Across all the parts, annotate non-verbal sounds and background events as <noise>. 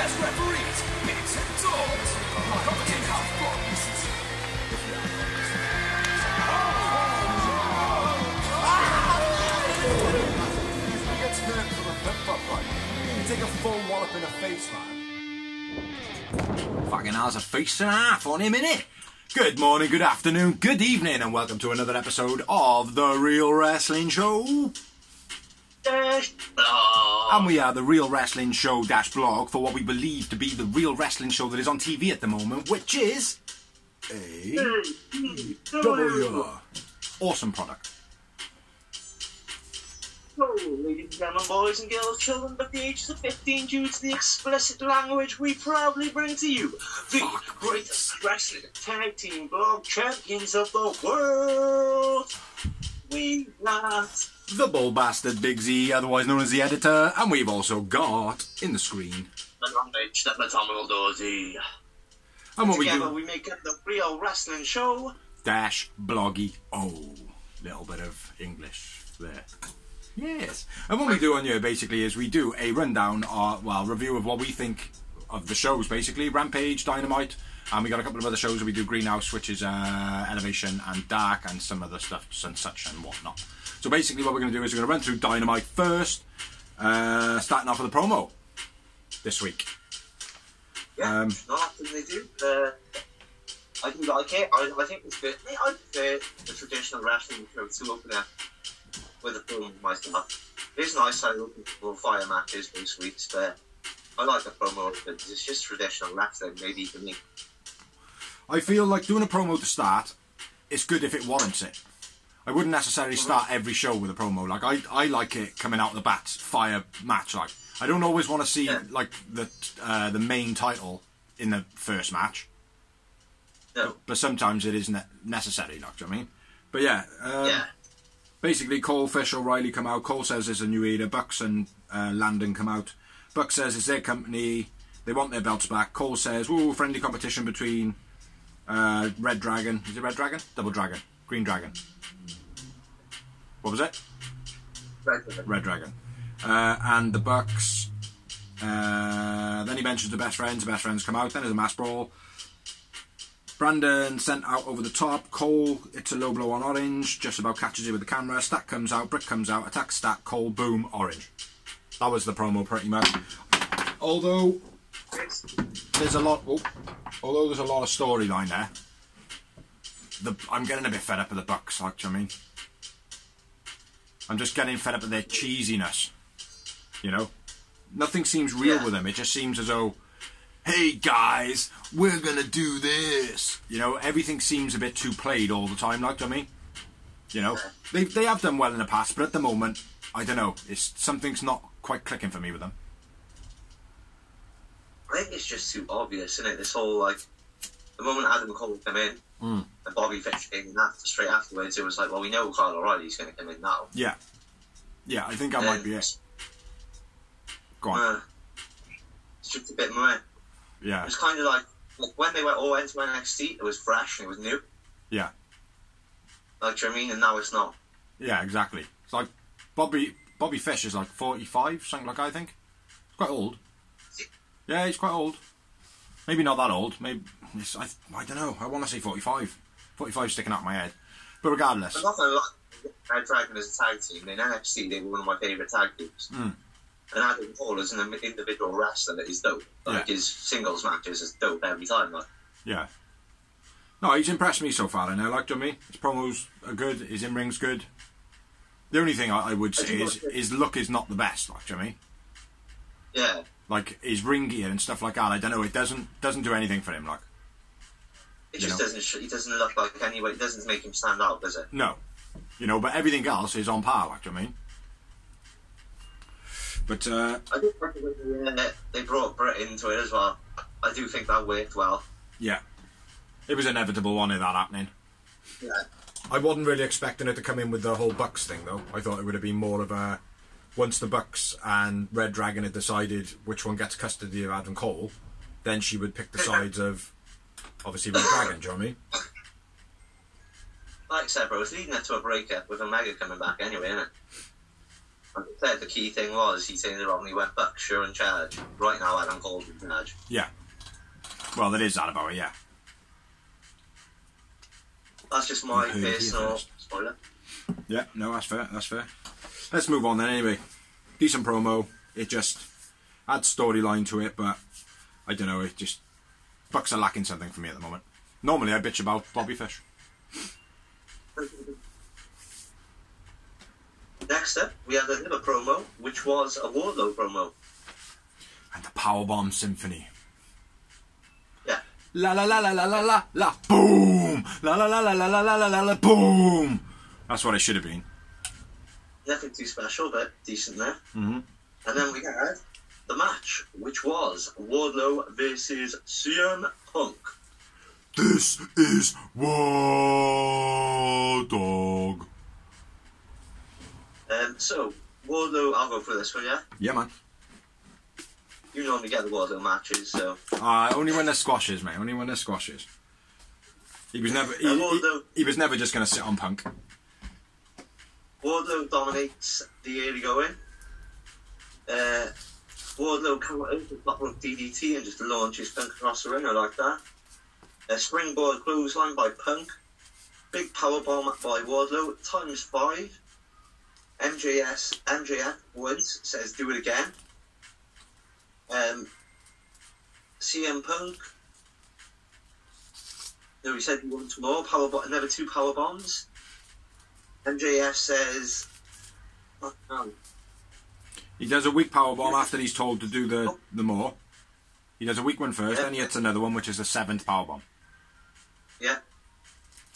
special referees, Migs and Dogs. Competent house boxes. He gets hurt from a pep up right. You take a full wallop in the face, man. Fucking hell's a face and a half on him, innit? Good morning, good afternoon, good evening, and welcome to another episode of The Real Wrestling Show. And we are the Real Wrestling Show dash blog for what we believe to be the real wrestling show that is on TV at the moment, which is a W. Awesome product. Hello, ladies and gentlemen, boys and girls, children but the ages of 15 due to the explicit language we proudly bring to you, the greatest wrestling tag team blog champions of the world. We got The Bull Bastard Big Z, otherwise known as the editor, and we've also got in the screen. the Rampage, the Phenomenal Dozy. And what we Together do we make it the real wrestling show. dash bloggy oh little bit of english there yes and what we do on here basically is we do a rundown or well review of what we think of the shows basically rampage dynamite and we got a couple of other shows that we do greenhouse which is uh, elevation and dark and some other stuff and such and whatnot so basically what we're going to do is we're going to run through dynamite first uh, starting off with a promo this week Yeah, Um, not often they do. Uh, I think I can't. I, I think it's good. I, I prefer the traditional wrestling show to open up with a film myself. It's nice I for fire matches most weeks, but I like the promo because it's just traditional wrestling. Maybe for me. I feel like doing a promo to start, it's good if it warrants it. I wouldn't necessarily start every show with a promo. Like I, I like it coming out of the bat, fire match. Like I don't always want to see Yeah. like the uh, the main title in the first match, No. but sometimes it is ne- necessary. Like do you know what I mean? But yeah, um, Yeah. basically Cole, Fish, O'Reilly come out. Cole says there's a new era. Bucks and uh, Landon come out. Buck says it's their company. They want their belts back. Cole says, "Ooh, friendly competition between uh, Red Dragon. Is it Red Dragon? Double Dragon? Green Dragon? What was it? Right. Red Dragon. Uh, and the Bucks. Uh, then he mentions the best friends. The best friends come out. Then there's a mass brawl. Brandon sent out over the top. Cole, it's a low blow on Orange. Just about catches it with the camera. Stack comes out. Brick comes out. Attack Stack. Cole, boom, Orange. That was the promo pretty much. Although there's a lot. Oh, although there's a lot of storyline there. The, I'm getting a bit fed up with the Bucks. Like, do you know I mean? I'm just getting fed up with their cheesiness. You know, nothing seems real Yeah. with them. It just seems as though, hey guys, we're gonna do this. You know, everything seems a bit too played all the time. Like, do you know I mean? You know, they they have done well in the past, but at the moment, I don't know. It's something's not quite clicking for me with them. I think it's just too obvious, isn't it? This whole like the moment Adam Cole came in Mm. and Bobby Fish came in after straight afterwards, it was like, well, we know Kyle O'Reilly's going to come in now. Yeah, yeah, I think that might be it. Go on. Uh, it's just a bit meh. Yeah, It was kind of like, like when they went all went to NXT, it was fresh and it was new. yeah, Like, do you know what I mean? And now it's not. yeah, exactly. It's like Bobby Bobby Fish is like 45, something like that, I think. He's quite old. Yeah, he's quite old. Maybe not that old. Maybe it's, I, I don't know. I want to say 45. 45 sticking out my head. But regardless, I'm not going to lie. Red Dragon as a tag team in NXT, they were one of my favourite tag teams. Mm. And Adam Cole as an individual wrestler that is dope. Like Yeah. his singles matches is dope every time. Like, yeah. No, he's impressed me so far, I know, like do me. His promos are good. His in ring's good. The only thing I, I would say do is his look is not the best. Like, do you know I mean? yeah. Like his ring gear and stuff like that. I don't know. It doesn't doesn't do anything for him. Like, It just know. doesn't. Sh- he doesn't look like anybody. It doesn't make him stand out, does it? no, you know. But everything else is on par. Like, do you know I mean? But uh, I do think when they, uh, they brought Britt into it as well. I do think that worked well. yeah, it was inevitable, wasn't it? That happening. Yeah. I wasn't really expecting it to come in with the whole Bucks thing, though. I thought it would have been more of a once the Bucks and Red Dragon had decided which one gets custody of Adam Cole, then she would pick the sides of obviously Red Dragon. Do you know what I mean? Like I said, bro, it's leading up to a breakup with Omega coming back anyway, isn't it? Like I said, the key thing was he saying that Romney went Buckshire in charge. Right now, Adam Cole's in charge. Yeah. Well, that is that about it. Yeah. That's just my personal spoiler. Yeah. No, that's fair. That's fair. Let's move on then. Anyway, decent promo. It just adds storyline to it, but I don't know. It just Bucks are lacking something for me at the moment. Normally, I bitch about Bobby Fish. Next up, we had another promo, which was a Wardlow promo. and the Powerbomb Symphony. Yeah. La la la la la la la la boom! La la la la la la la la la la boom! That's what it should have been. Nothing too special, but decent there. Mhm. And then we had the match, which was Wardlow versus CM Punk. This is War Dog. Um, so, Wardlow, I'll go for this one, yeah? Yeah, man. You normally get the Wardlow matches, so. Uh, only when they're squashes, mate. Only when they're squashes. He was never. He, Uh, he, he was never just going to sit on Punk. Wardlow dominates the early going. Uh, Wardlow come out with a couple of DDT and just launches Punk across the ring. Like that. A springboard clothesline by Punk. Big power bomb by Wardlow. Times five. MJS MJF wins. Says do it again. Um, CM Punk. No, he said he wants more power bomb. Another two power bombs. MJF says, oh, no. He does a weak power bomb after he's told to do the the more. He does a weak one first, then he hits another one, which is the seventh power bomb. yeah.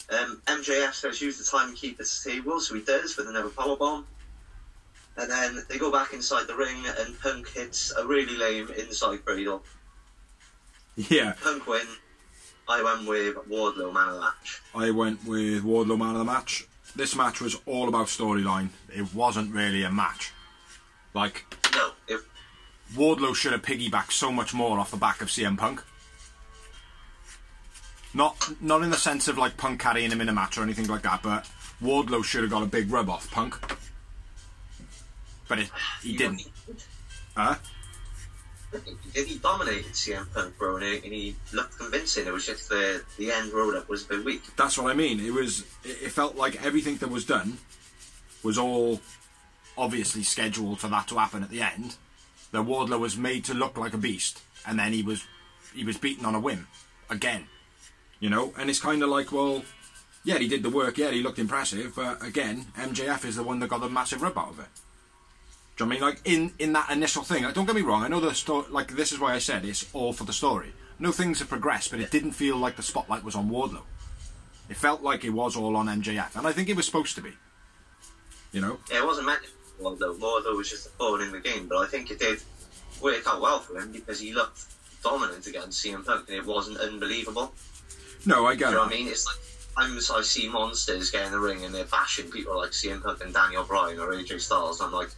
Um, MJF says use the timekeeper's table, so he does with another power bomb. And then they go back inside the ring, and Punk hits a really lame inside cradle. Yeah, Punk win. I went with Wardlow man of the match. I went with Wardlow man of the match. This match was all about storyline. It wasn't really a match. Like No, if Wardlow should have piggybacked so much more off the back of CM Punk. Not not in the sense of like Punk carrying him in a match or anything like that, but Wardlow should have got a big rub off Punk. But it, he didn't. Huh? Did he dominated CM Punk, bro, and he, and he looked convincing. It was just the the end roll up was a bit weak. That's what I mean. It was. It felt like everything that was done was all obviously scheduled for that to happen at the end. That Wardlow was made to look like a beast, and then he was he was beaten on a whim again. You know, and it's kind of like, well, yeah, he did the work. Yeah, he looked impressive, but again, MJF is the one that got the massive rub out of it. Do you know what I mean? Like in in that initial thing. Like, don't get me wrong. I know the story. Like this is why I said it's all for the story. No things have progressed, but it didn't feel like the spotlight was on Wardlow. It felt like it was all on MJF, and I think it was supposed to be. You know? Yeah, it wasn't meant Wardlow. Wardlow was just in the game, but I think it did work out well for him because he looked dominant against CM Punk and it wasn't unbelievable. No, I get you know it. what I mean? It's like times I see monsters get in the ring and they're bashing people like CM Punk and Daniel Bryan or AJ Styles, and I'm like,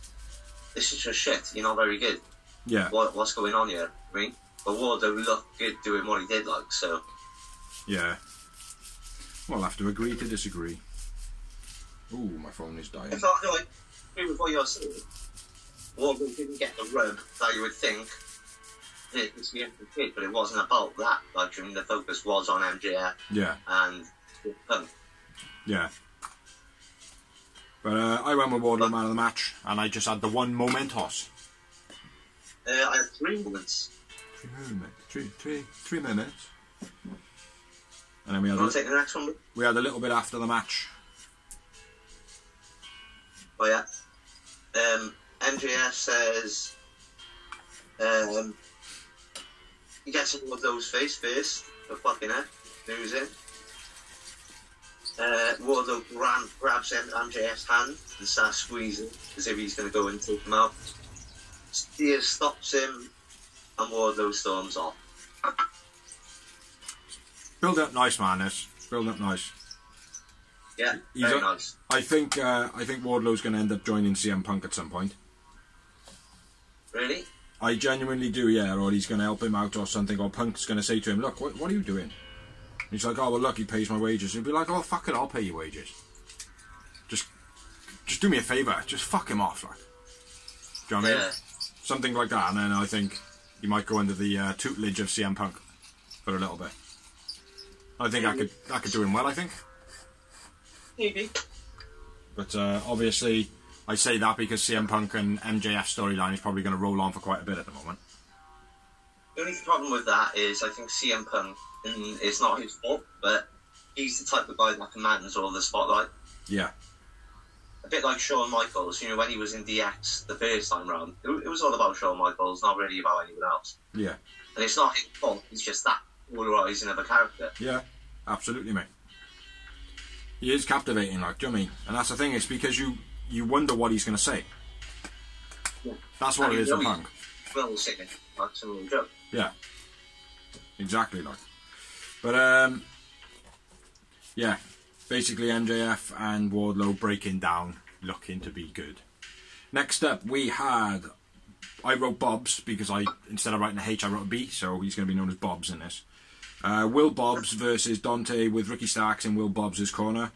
this is just shit. You're not very good. Yeah, What, what's going on here? I mean, but Wardlow looked good doing what he did, like so. yeah. We'll have to agree to disagree. Ooh, my phone is dying. I thought, no, I agree with what you're saying. Wardlow didn't get the rub that you would think it was the Punk did, but it wasn't about that. Like, I mean, the focus was on MJF Yeah, and Punk. yeah. But uh, I went with Wardlow man of the match, and I just had the one momentos. Uh, I had three moments. Three moments. Three, three, three minutes. And then we had You a, want to take the next one? we had a little bit after the match. Oh yeah. Um, says um, he gets in Wardlow's face first for fucking it, losing. Uh, Wardlow gram, grabs MJF's hand and starts squeezing as if he's going to go and take him out. Spears stops him and Wardlow storms off. Build up nice, man. This build up nice. Yeah, He's very a- nice. I think uh, I think Wardlow's going to end up joining CM Punk at some point. Really? I genuinely do, yeah. Or he's going to help him out or something. Or Punk's going to say to him, "Look, what, what are you doing?" He's like, "Oh well, look, he pays my wages." He'll be like, "Oh fuck it, I'll pay you wages." Just, just do me a favor. Just fuck him off, like. Do you know what I mean? Something like that, and then I think he might go under the uh, tutelage of CM Punk for a little bit. I think I could I could do him well. I think, Maybe. but uh, obviously I say that because CM Punk and MJF storyline is probably going to roll on for quite a bit at the moment. The only problem with that is I think CM Punk, and it's not his fault, but he's the type of guy that commands all the spotlight. Yeah, A bit like Shawn Michaels, you know, when he was in DX the first time round, it, it was all about Shawn Michaels, not really about anyone else. yeah, And it's not his fault, it's just that polarising of a character. yeah, absolutely, mate. He is captivating, like, do you know I mean? And that's the thing, it's because you you wonder what he's going to say. Yeah. That's what And it is with Punk. Say it, like joke. Yeah. Exactly like. But um yeah, basically MJF and Wardlow breaking down, looking to be good. Next up we had I wrote Bobs because I instead of writing a H I wrote a B, so he's gonna be known as Bobs in this. Uh, Will Bobs versus Dante with Ricky Starks in Will Bobs' corner.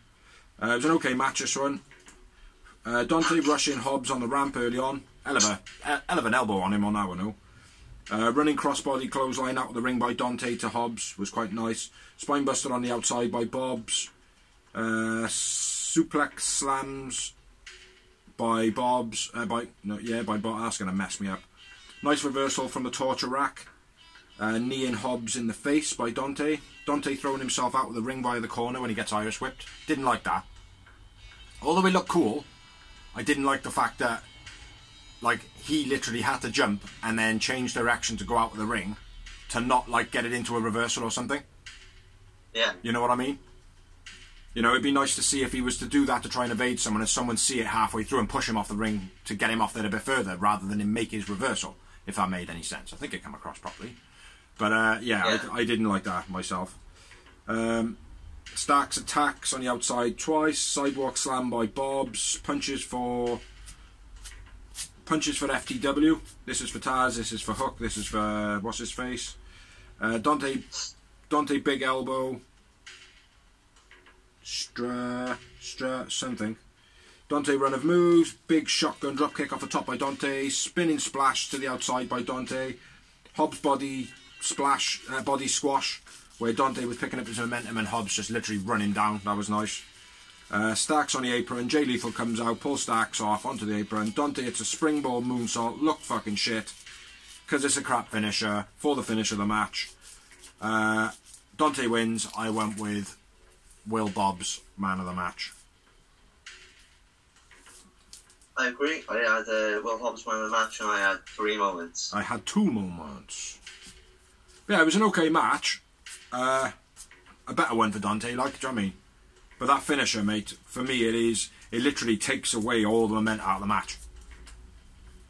Uh, it was an okay match this one. Uh, Dante rushing Hobbs on the ramp early on. Hell of, a, hell of an elbow on him on that one, though. Uh, running crossbody clothesline out of the ring by Dante to Hobbs was quite nice. Spinebuster on the outside by Bobs. Uh, suplex slams by Bobs. Uh, by no, yeah, by Bob. That's gonna mess me up. Nice reversal from the torture rack. Uh, knee in Hobbs in the face by Dante. Dante throwing himself out of the ring via the corner when he gets Irish whipped. Didn't like that. Although it looked cool, I didn't like the fact that like he literally had to jump and then change direction to go out of the ring to not like get it into a reversal or something. Yeah. You know what I mean? You know, it'd be nice to see if he was to do that to try and evade someone, and someone see it halfway through and push him off the ring to get him off there a bit further, rather than him make his reversal. If that made any sense, I think it came across properly. But uh, yeah, Yeah. I, I didn't like that myself. Um, Starks attacks on the outside twice. Sidewalk slam by Bob's. Punches for punches for FTW. This is for Taz. This is for Hook. This is for what's his face. Uh, Dante Dante big elbow. Stra Stra something. Dante run of moves. Big shotgun drop kick off the top by Dante. Spinning splash to the outside by Dante. Hobbs body splash, uh, body squash, where Dante was picking up his momentum and Hobbs just literally running down. That was nice. Uh, Starks on the apron. Jay Lethal comes out, pulls Starks off onto the apron. Dante hits a springboard moonsault. Look fucking shit. Because it's a crap finisher for the finish of the match. Uh, Dante wins. I went with Will Bob's man of the match. I agree. I had uh, Will Hobbs win the match and I had three moments. I had two moments. Yeah, it was an okay match. Uh, a better one for Dante, like, do you know what I mean? But that finisher, mate, for me it is, it literally takes away all the momentum out of the match.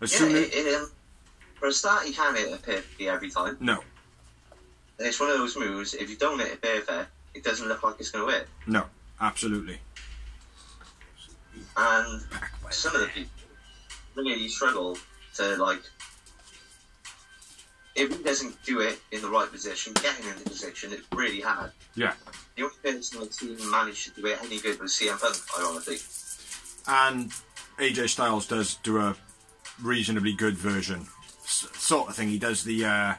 As Yeah, soon as, it, it, um, for a start, you can't hit a perfectly every time. no, And it's one of those moves, if you don't hit it perfect, it doesn't look like it's going to hit. no, absolutely. And some of the people really struggle to, like, if he doesn't do it in the right position, getting in the position, it's really hard. Yeah. The only person I've seen manage to do it any good was CM Punk, ironically. And AJ Styles does do a reasonably good version, s- sort of thing. He does the, uh,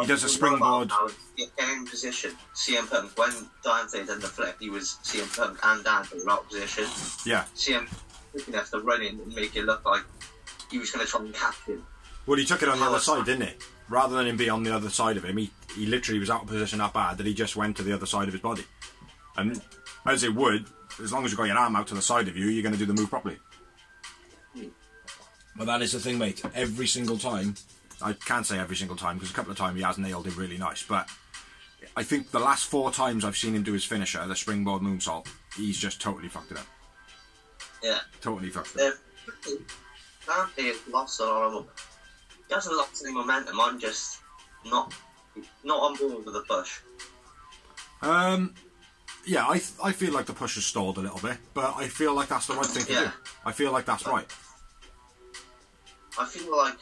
He does a springboard. Get in position. CM Punk, when Dante did the flip, he was CM Punk and Dante out of position. yeah. CM quick enough to run in and make it look like he was going to try and catch him. Well, he took it on the other side, didn't he? Rather than him be on the other side of him, he, he literally was out of position that bad that he just went to the other side of his body. And as it would, as long as you've got your arm out to the side of you, you're going to do the move properly. But that is the thing, mate. Every single time, I can't say every single time because a couple of times he has nailed it really nice. But I think the last four times I've seen him do his finisher, the springboard moonsault, he's just totally fucked it up. Yeah. Totally fucked it up. Dante lost a lot of. He hasn't lost any momentum. I'm just not not on board with the push. Um, yeah, I th- I feel like the push has stalled a little bit, but I feel like that's the right thing to Yeah. do. I feel like that's right. I feel like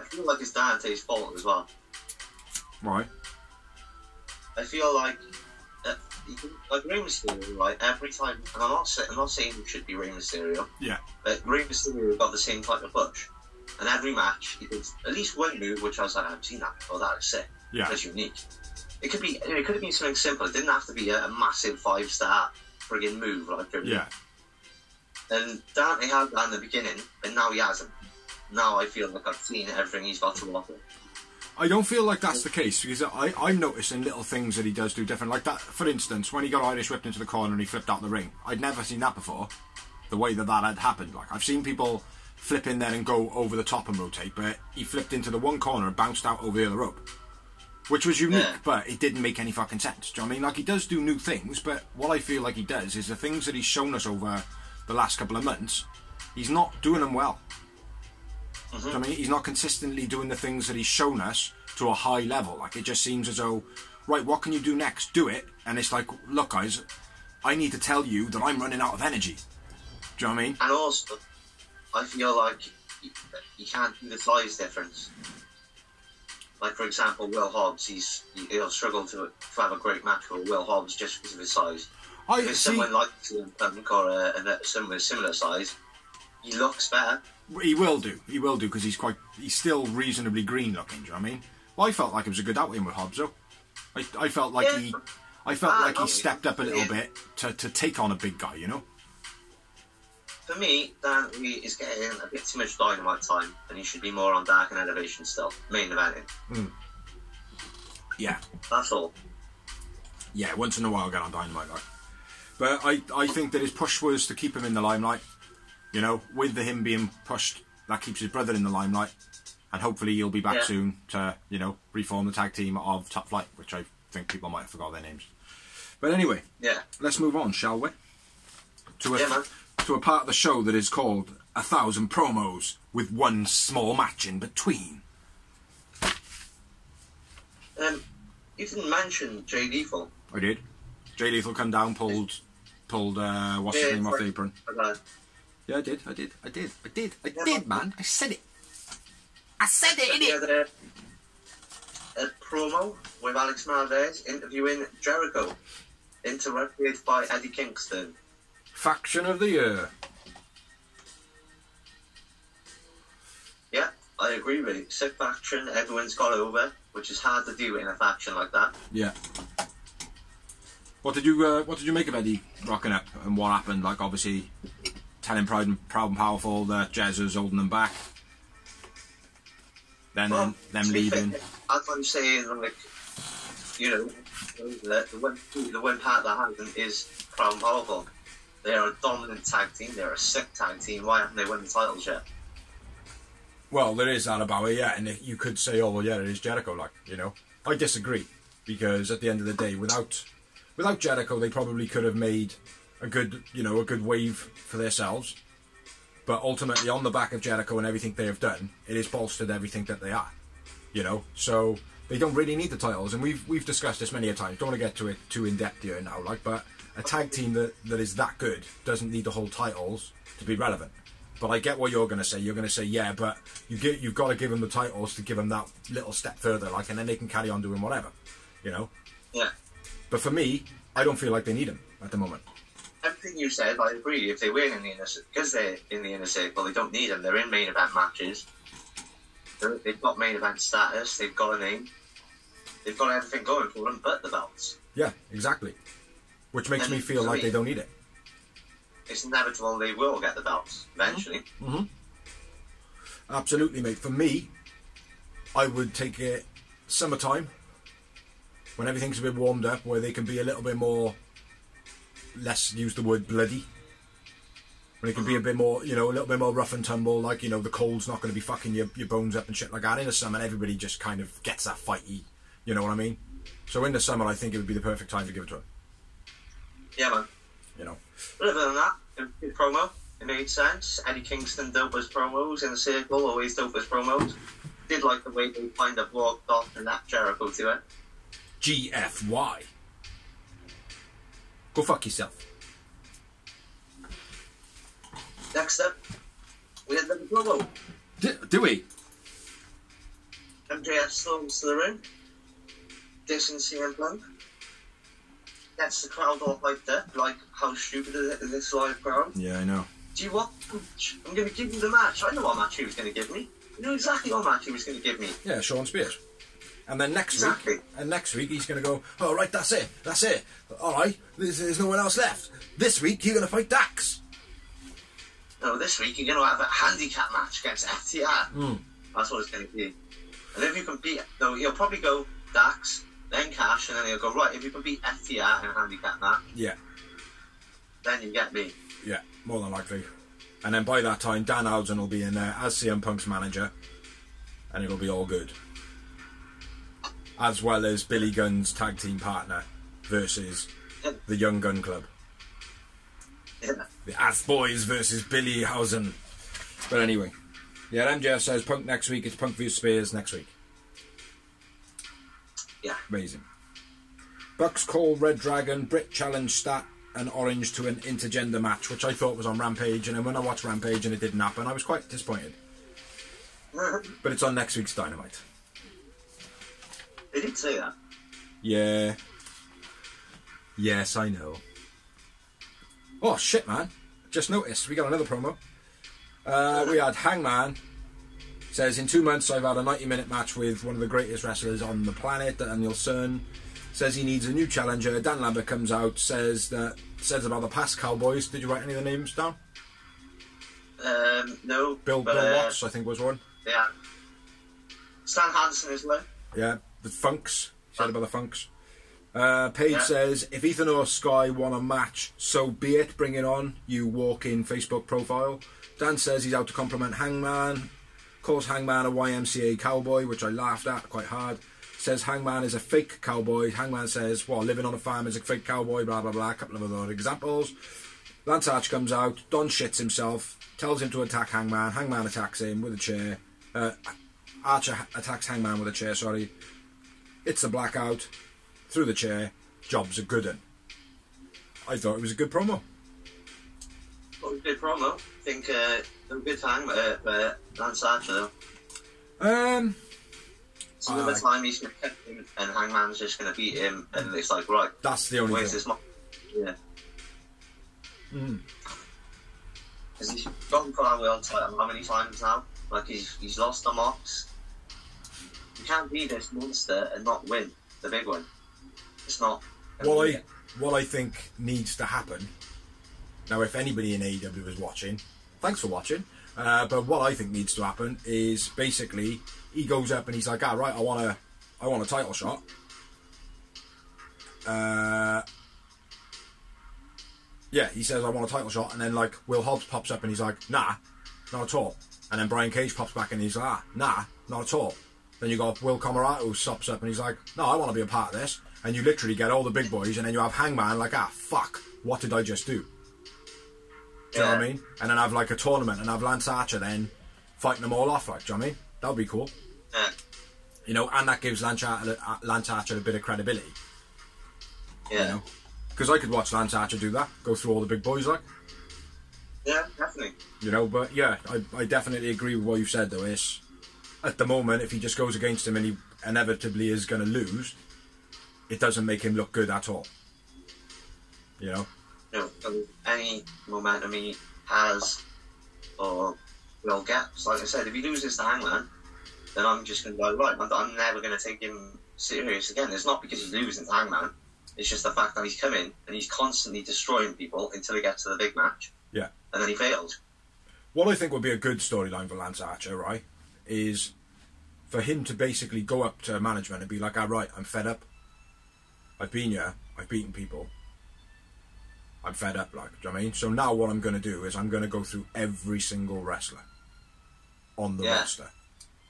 I feel like it's Dante's fault as well. Right. I feel like uh, like Rey Mysterio, right? Every time, and I'm not saying I'm not saying it should be Rey Mysterio, Yeah. but Rey Mysterio got the same type of push. And every match, he did at least one move, which I was like, I've seen that before. That is sick. Yeah. That's unique. It could be, it could have been something simple. It didn't have to be a, a massive five star friggin' move like. Um, yeah. And Dante had that in the beginning, and now he hasn't. Now I feel like I've seen everything he's got to offer. I don't feel like that's the case because I, I'm noticing little things that he does do different. Like that, for instance, when he got Irish whipped into the corner and he flipped out the ring. I'd never seen that before. The way that that had happened. Like I've seen people flip in there and go over the top and rotate, but he flipped into the one corner and bounced out over the other rope, which was unique, Yeah. but it didn't make any fucking sense. Do you know what I mean? Like he does do new things, but what I feel like he does is the things that he's shown us over the last couple of months, he's not doing them well. Do you know what I mean? He's not consistently doing the things that he's shown us to a high level. Like it just seems as though, right, what can you do next? Do it, and it's like, look, guys, I need to tell you that I'm running out of energy. Do you know what I mean? And also, I feel like you, you can't do the size difference. Like for example, Will Hobbs, he's he'll struggle to, to have a great match with Will Hobbs just because of his size. I If see. someone like CM Punk or uh, a, someone with similar size, he looks better. He will do. He will do because he's quite. He's still reasonably green looking. Do you know what I mean? Well, I felt like it was a good outing with Hobbs, though. I, I felt like Yeah. he. I felt Ah, like he stepped up a little yeah. bit to, to take on a big guy. You know. For me, Dan Lee is getting a bit too much dynamite time, and he should be more on dark and elevation still, main eventing. Hmm. Yeah. That's all. Yeah, once in a while get on Dynamite, like. But I, I think that his push was to keep him in the limelight. You know, with the him being pushed, that keeps his brother in the limelight, and hopefully he'll be back Yeah. soon to you know reform the tag team of Top Flight, which I think people might have forgot their names. But anyway, Yeah. let's move on, shall we? To a Yeah, man. To a part of the show that is called a thousand promos with one small match in between. Um, you didn't mention Jay Lethal. I did. Jay Lethal come down, pulled pulled uh, what's his name off the apron. Yeah, I did. I did. I did. I did. I Yeah, did, man. I said it. I said it, innit? a, a promo with Alex Marvez interviewing Jericho, interrupted by Eddie Kingston. Faction of the year. Yeah, I agree with you. Sick faction, everyone's got over, which is hard to do in a faction like that. Yeah. What did you uh, What did you make of Eddie rocking up and what happened? Like, obviously, telling Proud and Proud and Powerful that Jez was holding them back. Then Well, them leaving. fair, As I'm saying, like, you know, the, the one the one part that hasn't is Proud and Powerful. They are a dominant tag team. They're a sick tag team. Why haven't they won the titles yet? Well, there is that about it, yeah. And you could say, oh, well, yeah, it is Jericho. Like, you know, I disagree because at the end of the day, without without Jericho, they probably could have made a good, you know, a good wave for themselves. But ultimately, on the back of Jericho and everything they have done, it has bolstered everything that they are. You know, so they don't really need the titles, and we've we've discussed this many a time. Don't want to get to it too in depth here now, like, but a tag team that, that is that good doesn't need to hold titles to be relevant. But I get what you're going to say. You're going to say, yeah, but you get you've got to give them the titles to give them that little step further, like, and then they can carry on doing whatever, you know. Yeah. But for me, I don't feel like they need them at the moment. Everything you said, I agree. If they win in the inner because they're in the inner circle, they don't need them. They're in main event matches. They're, they've got main event status. They've got a name. They've got everything going for them, but the belts. Yeah, exactly. Which makes me feel like they don't need it. It's inevitable they will get the belts eventually. Mm-hmm. Absolutely, mate. For me, I would take it summertime when everything's a bit warmed up, where they can be a little bit more, less use the word bloody. When it can be mm-hmm. a bit more, you know, a little bit more rough and tumble, like you know, the cold's not going to be fucking your, your bones up and shit like that. In the summer, everybody just kind of gets that fighty, you know what I mean? So in the summer, I think it would be the perfect time to give it to him. Yeah, man. You know, But other than that, it was a good promo. It made sense. Eddie Kingston dope as promos in the circle, always dope as promos. Did like the way they kind of walked off and left Jericho to it. GFY. Go fuck yourself. Next up, we had the promo. Do, do we? MJF storms to the ring. Dissing CM Punk. Gets the crowd all hyped up, like how stupid is this live crowd? Yeah, I know. Do you want? I'm going to give you the match. I know what match he was going to give me. You know exactly what match he was going to give me. Yeah, Shawn Spears. And then next Exactly. week, and next week he's going to go. Oh right, that's it, that's it. All right, there's, there's no one else left. This week you're going to fight Dax. No, this week you're going to have a handicap match against FTR. Hmm. That's what it's going to be. And if you can beat, no, he'll probably go Dax, then Cash, and then he'll go right. If you can beat FTR in a handicap match, Yeah, then you get me. yeah, more than likely. And then by that time, Dan Housen will be in there as CM Punk's manager, and it'll be all good. As well as Billy Gunn's tag team partner versus the Young Gun Club. Yeah. The Ass Boys versus Billy Housen. But anyway, yeah, MJF says Punk next week. It's Punk vs Spears next week. Yeah. Amazing. Bucks call Red Dragon, Britt challenge Stat and Orange to an intergender match, which I thought was on Rampage, and then when I watched Rampage and it didn't happen, I was quite disappointed. <laughs> But it's on next week's Dynamite. they did say that. Yeah. Yes, I know. Oh shit, man! Just noticed we got another promo. Uh, we had Hangman says in two months I've had a 90 minute match with one of the greatest wrestlers on the planet, Danielson. Says he needs a new challenger. Dan Lambert comes out, says that says about the past Cowboys. Did you write any of the names down? Um, no. Bill but, Bill uh, Watts, I think was one. Yeah. Stan Hansen as well. Yeah, the Funks. Said about the Funks. Uh, Page Yeah. says, if Ethan or Sky want a match, so be it. Bring it on. You walk in Facebook profile. Dan says he's out to compliment Hangman. Calls Hangman a YMCA cowboy, which I laughed at quite hard. Says Hangman is a fake cowboy. Hangman says, well, living on a farm is a fake cowboy, blah, blah, blah. A couple of other examples. Lance Arch comes out. Don shits himself. Tells him to attack Hangman. Hangman attacks him with a chair. Uh, Archer attacks Hangman with a chair, sorry. It's a blackout. Through the chair. Job's a good un. I thought it was a good promo. What was a good promo. I think uh, it was a good time uh, uh, Lance Archer though. Um, Some of the time he's going to catch him and Hangman's just going to beat him and it's like, right, that's the only where's thing. this mo- Yeah. Mm. Because he's gone for our world title how many times now? Like he's he's lost the Mox. You can't be this monster and not win the big one. It's not. What I what I think needs to happen. Now, if anybody in AEW is watching, thanks for watching. Uh, but what I think needs to happen is basically he goes up and he's like, "Ah, right, I want a, I want a title shot." Uh, yeah, he says, "I want a title shot," and then like Will Hobbs pops up and he's like, "Nah, not at all." And then Brian Cage pops back and he's like, "Ah, nah, not at all." Then you got Will Comarato stops up and he's like, "No, I want to be a part of this." And you literally get all the big boys, and then you have Hangman like, "Ah, fuck, what did I just do?" Do you know what I mean? And then have like a tournament and have Lance Archer then fighting them all off. Like, do you know what I mean? That would be cool. Yeah. You know, and that gives Lance Archer, Lance Archer a bit of credibility. Yeah. You know, because I could watch Lance Archer do that, go through all the big boys, like Yeah, definitely. you know. But yeah, I, I definitely agree with what you've said. Though is at the moment, if he just goes against him and he inevitably is going to lose, it doesn't make him look good at all. You know. You know, um, any momentum he has or will get. So like I said, if he loses to Hangman, then I'm just going to go, right, I'm, I'm never going to take him serious again. It's not because he's losing to Hangman. It's just the fact that he's coming and he's constantly destroying people until he gets to the big match. Yeah. And then he fails. What I think would be a good storyline for Lance Archer, right, is for him to basically go up to management and be like, "All right, I'm fed up. I've been here. I've beaten people. I'm fed up." Like, do you know what I mean? So now what I'm going to do is I'm going to go through every single wrestler on the Yeah. roster.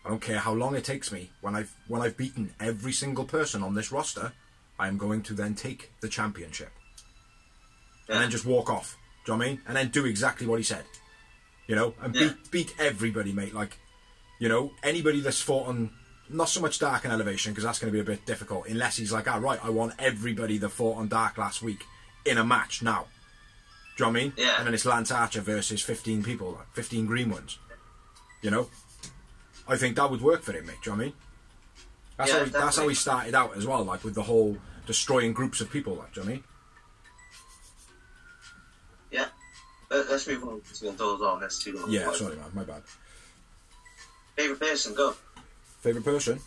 I don't care how long it takes me. When I've when I've beaten every single person on this roster, I am going to then take the championship and then just walk off. Do you know what I mean? And then do exactly what he said. You know, and Yeah. beat beat everybody, mate. Like, you know, anybody that's fought on not so much Dark and Elevation because that's going to be a bit difficult. Unless he's like, ah, right, I want everybody that fought on Dark last week in a match now. Do you know what I mean? Yeah. And then it's Lance Archer versus 15 people, like 15 green ones. You know? I think that would work for him, mate. Do you know what I mean? That's, yeah, how, he, that's how he started out as well, like with the whole destroying groups of people, like, do you know what I mean? Yeah. Uh, let's move on. It's oh, been too long. Yeah, sorry, man. My bad. Favorite person, go. Favorite person?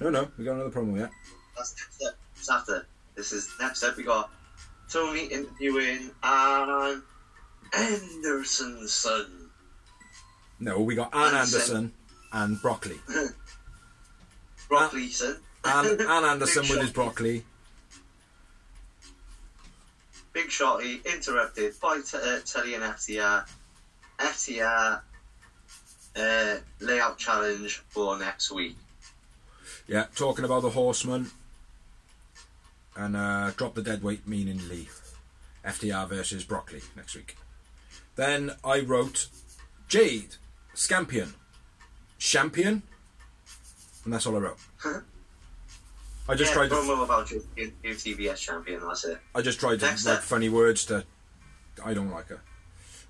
No, no, we got another problem yet. That's next step. It's after. This is next step. We got Tony interviewing Arn Anderson's son. No, we got Arn Anderson. Anderson and broccoli. <laughs> Broccoli son. Arn, <laughs> Arn Anderson with his broccoli. Big Shotty interrupted by t- uh, Tully and FTR. FTR uh, layout challenge for next week. Yeah, talking about the horseman and uh, drop the dead weight, meaning. FTR versus broccoli next week. Then I wrote Jade, Scampion, Champion, and that's all I wrote. I just yeah, tried to promo about your new new TBS champion. That's it. I just tried to Next write up. funny words to. I don't like her.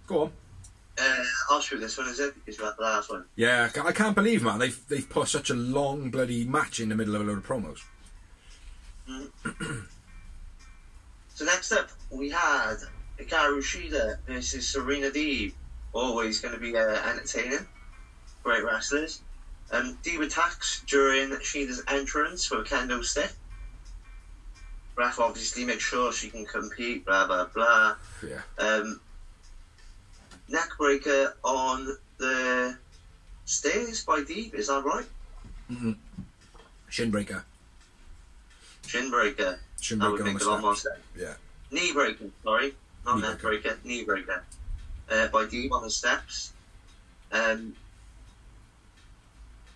Go on. Uh, I'll shoot this one, is it? Because you the last one. Yeah, I I can't believe, man. They've they've put such a long bloody match in the middle of a load of promos. <clears throat> So next up, we had Hikaru Shida versus Serena Deeb. Always going to be uh, entertaining. Great wrestlers. Um, Deeb attacks during Shida's entrance with a kendo stick. Ref obviously makes sure she can compete, blah, blah, blah. Yeah. Um, neck breaker on the stairs by Deeb, is that right? Mhm. Shinbreaker. Shin breaker. That would Shinbreaker on make a lot more sense. Yeah. Knee breaker, sorry. Not Knee neck breaker. breaker, knee breaker. Uh, by Deeb on the steps. Um,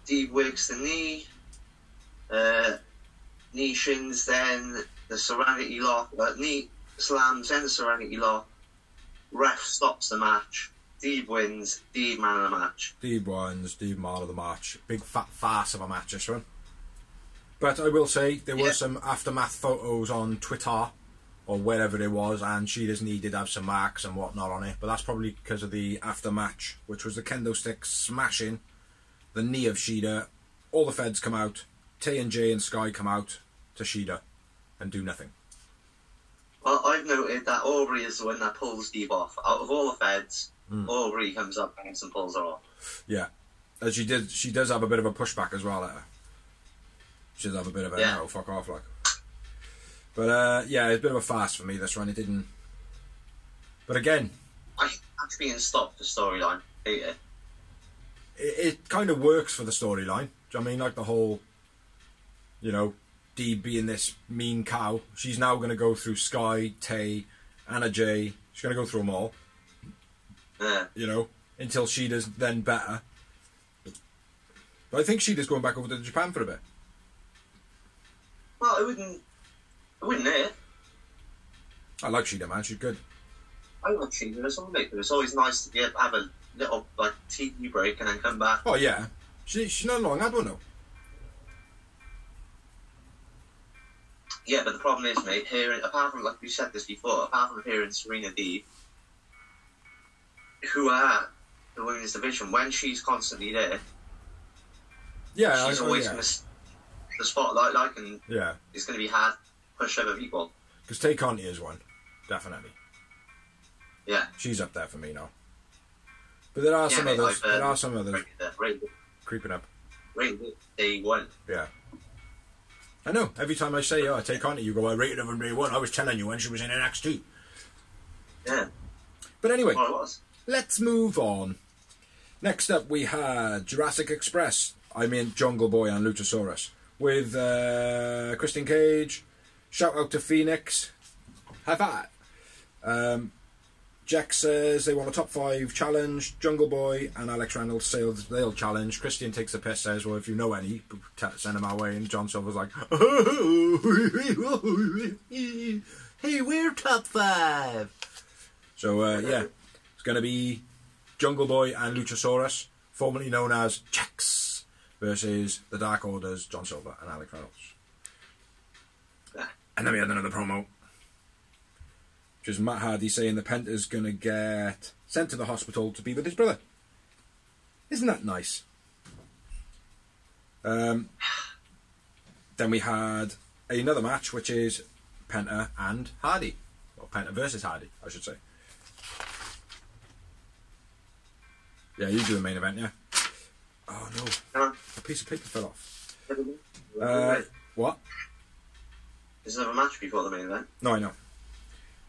Deeb works the knee. Uh, knee shins, then the Serenity lock. Uh, knee slams, then the Serenity lock. Ref stops the match. Deeb wins. Deeb man of the match. Steve wins, Steve man of the match. Big fat farce of a match, this one. But I will say, there were Yeah. some aftermath photos on Twitter or wherever it was, and Shida's knee did have some marks and whatnot on it. But that's probably because of the aftermatch, which was the kendo stick smashing the knee of Shida. All the feds come out. Tay and Jay and Sky come out to Shida and do nothing. Well, I've noted that Aubrey is the one that pulls Deeb off. Out of all the feds, hmm. Aubrey comes up and pulls her off. Yeah, as she did, she does have a bit of a pushback as well. At her. Does have a bit of a Yeah. no, fuck off, like. But uh, yeah, it's a bit of a fast for me this one. It didn't. But again, I that's being stopped the storyline. It. it, kind of works for the storyline. Do you know I mean like the whole, you know, Dee being this mean cow? She's now going to go through Sky, Tay, Anna Jay. She's going to go through them all. Yeah. you know, until she does then better. But I think she Shida's going back over to Japan for a bit. Well, I wouldn't. I wouldn't hate. I like Shida, man. She's good. I like her as a maker. It's always nice to get have a little like TV break and then come back. Oh yeah, she she's not long I don't know. Yeah, but the problem is, mate, hearing apart from like we said this before, apart from hearing Serena Deeb, who are the women's division, when she's constantly there, Yeah, she's I, always yeah, going to the spotlight, like, and yeah. it's going to be hard push over people. Because Tay Conti is one, definitely. Yeah. She's up there for me now. But there are yeah, some mate, others. There are uh, some others Right, creeping up. right, day one. Yeah. I know. Every time I say, "Oh, Tay Conti," you go, "I rated her from day one." I was telling you when she was in NXT. Yeah, But anyway, well. Let's move on. Next up, we had Jurassic Express. I mean, Jungle Boy and Luchasaurus with uh, Christian Cage. Shout out to Phoenix. High five. Um, Jack says they want a top five challenge. Jungle Boy and Alex Reynolds say they'll challenge. Christian takes the piss, says, "Well, if you know any, send them our way." And John Silver's like, <laughs> "Hey, we're top five. So uh, yeah, it's going to be Jungle Boy and Luchasaurus, formerly known as Jax, versus the Dark Orders, John Silver and Alex Reynolds. And then we had another promo, which is Matt Hardy saying the Penta's going to get sent to the hospital to be with his brother. Isn't that nice? Um, then we had another match, which is Penta and Hardy. Or Penta versus Hardy, I should say. Yeah, you do the main event, yeah. Oh no, No. a piece of paper fell off. Uh, what? There's another match before the main event. No, I know.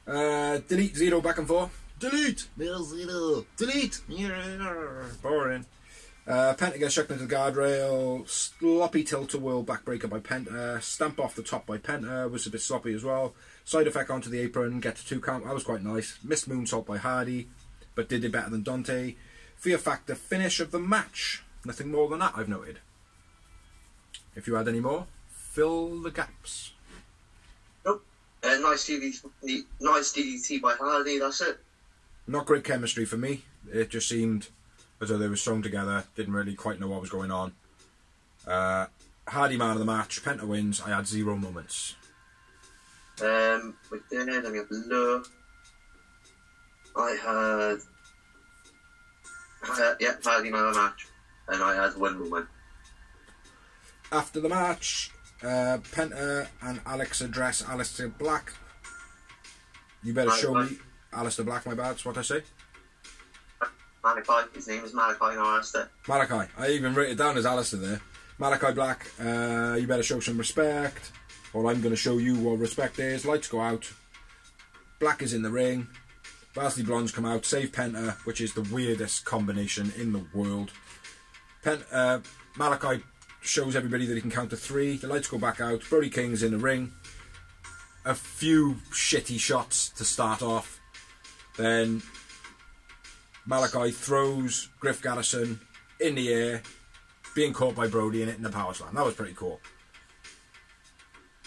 Uh, delete zero back and forth. Delete. Middle zero. Delete. Yeah. Boring. Uh, Penta gets chucked into the guardrail. Sloppy tilt a whirl backbreaker by Penta. Stamp off the top by Penta. Was a bit sloppy as well. Side effect onto the apron. Get to two count. That was quite nice. Missed moonsault by Hardy, but did it better than Dante. Fear factor finish of the match. Nothing more than that I've noted. If you had any more, fill the gaps. Nope. Uh, nice DDT, nice DDT by Hardy. That's it. Not great chemistry for me. It just seemed as though they were strung together. Didn't really quite know what was going on. Uh, Hardy man of the match. Penta wins. I had zero moments. Um, we did. Let me have a look. I had, uh, yeah, Hardy man of the match, and I had one woman. After the match, uh, Penta and Alex address Aleister Black. You better Right, show me Aleister Black. My bad. That's what I say. Malakai, his name is Malakai Norasta. Malakai. I even wrote it down as Aleister there. Malakai Black, uh, you better show some respect, or I'm going to show you what respect is. Lights go out. Black is in the ring. Varsity Blondes come out, save Penta, which is the weirdest combination in the world. Pen- uh, Malakai shows everybody that he can count to three. The lights go back out. Brody King's in the ring. A few shitty shots to start off. Then Malakai throws Griff Garrison in the air, being caught by Brody and hitting the power slam. That was pretty cool.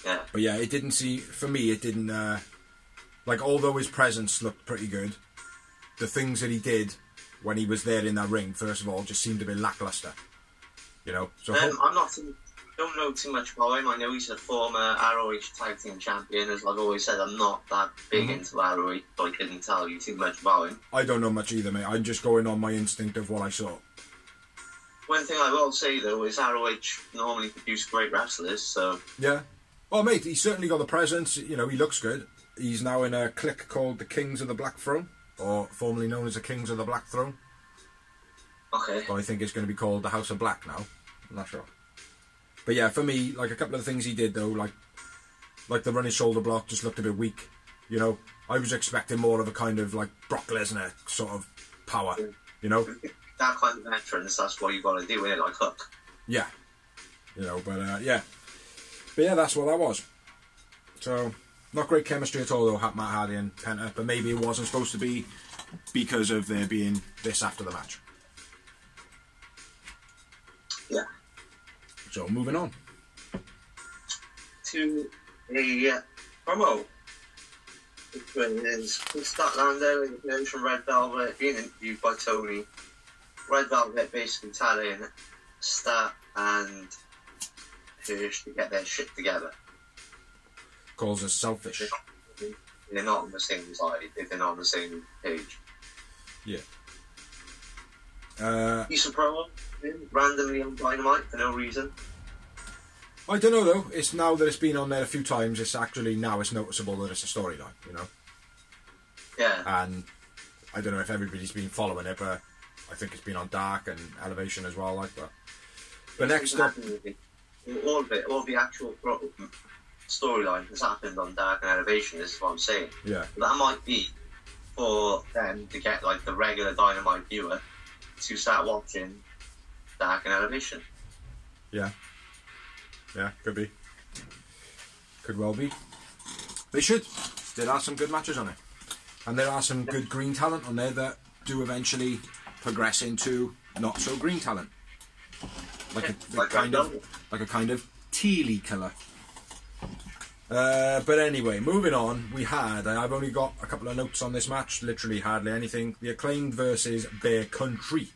Yeah. But yeah, it didn't see for me. It didn't uh, like although his presence looked pretty good. The things that he did when he was there in that ring, first of all, just seemed a bit lackluster. You know, so Um, I'm not. Too, don't know too much about him. I know he's a former ROH tag team champion. As I've always said, I'm not that big into ROH, so I couldn't tell you too much about him. I don't know much either, mate. I'm just going on my instinct of what I saw. One thing I will say though is ROH normally produce great wrestlers, so Yeah. Well, mate, he's certainly got the presence. You know, he looks good. He's now in a clique called the Kings of the Black Throne, or formerly known as the Kings of the Black Throne. okay. But I think it's going to be called the House of Black now. I'm not sure. But yeah, for me, like a couple of the things he did though, like like the running shoulder block just looked a bit weak. You know, I was expecting more of a kind of like Brock Lesnar sort of power. You know, <laughs> That kind of entrance, that's what you got to do, innit? Like hook. yeah. You know, but uh, yeah, but yeah, that's what that was. So not great chemistry at all though, Matt Hardy and Penta. But maybe it wasn't supposed to be because of there being this after the match. Yeah. So moving on. To a uh, promo. Is Kris Statlander and from Red Velvet being interviewed by Tony. Red Velvet basically telling Stat and Hirsch to get their shit together. Calls us selfish. They're not on the same side, they're not on the same page. Yeah. Uh, Decent promo, randomly on Dynamite for no reason. I don't know though. It's now that it's been on there a few times. It's actually now it's noticeable that it's a storyline, you know. Yeah. And I don't know if everybody's been following it, but I think it's been on Dark and Elevation as well, like that. But next up, all of it, all the actual storyline has happened on Dark and Elevation. This is what I'm saying. yeah, That might be for them to get like the regular Dynamite viewer to start watching Dark and Elevation. yeah, yeah, could be, could well be. They should. There are some good matches on it, and there are some good green talent on there that do eventually progress into not so green talent, like a, Like kind of like a kind of tealy colour. Uh, but anyway, moving on, we had, I've only got a couple of notes on this match, literally hardly anything. The Acclaimed versus Bear Country.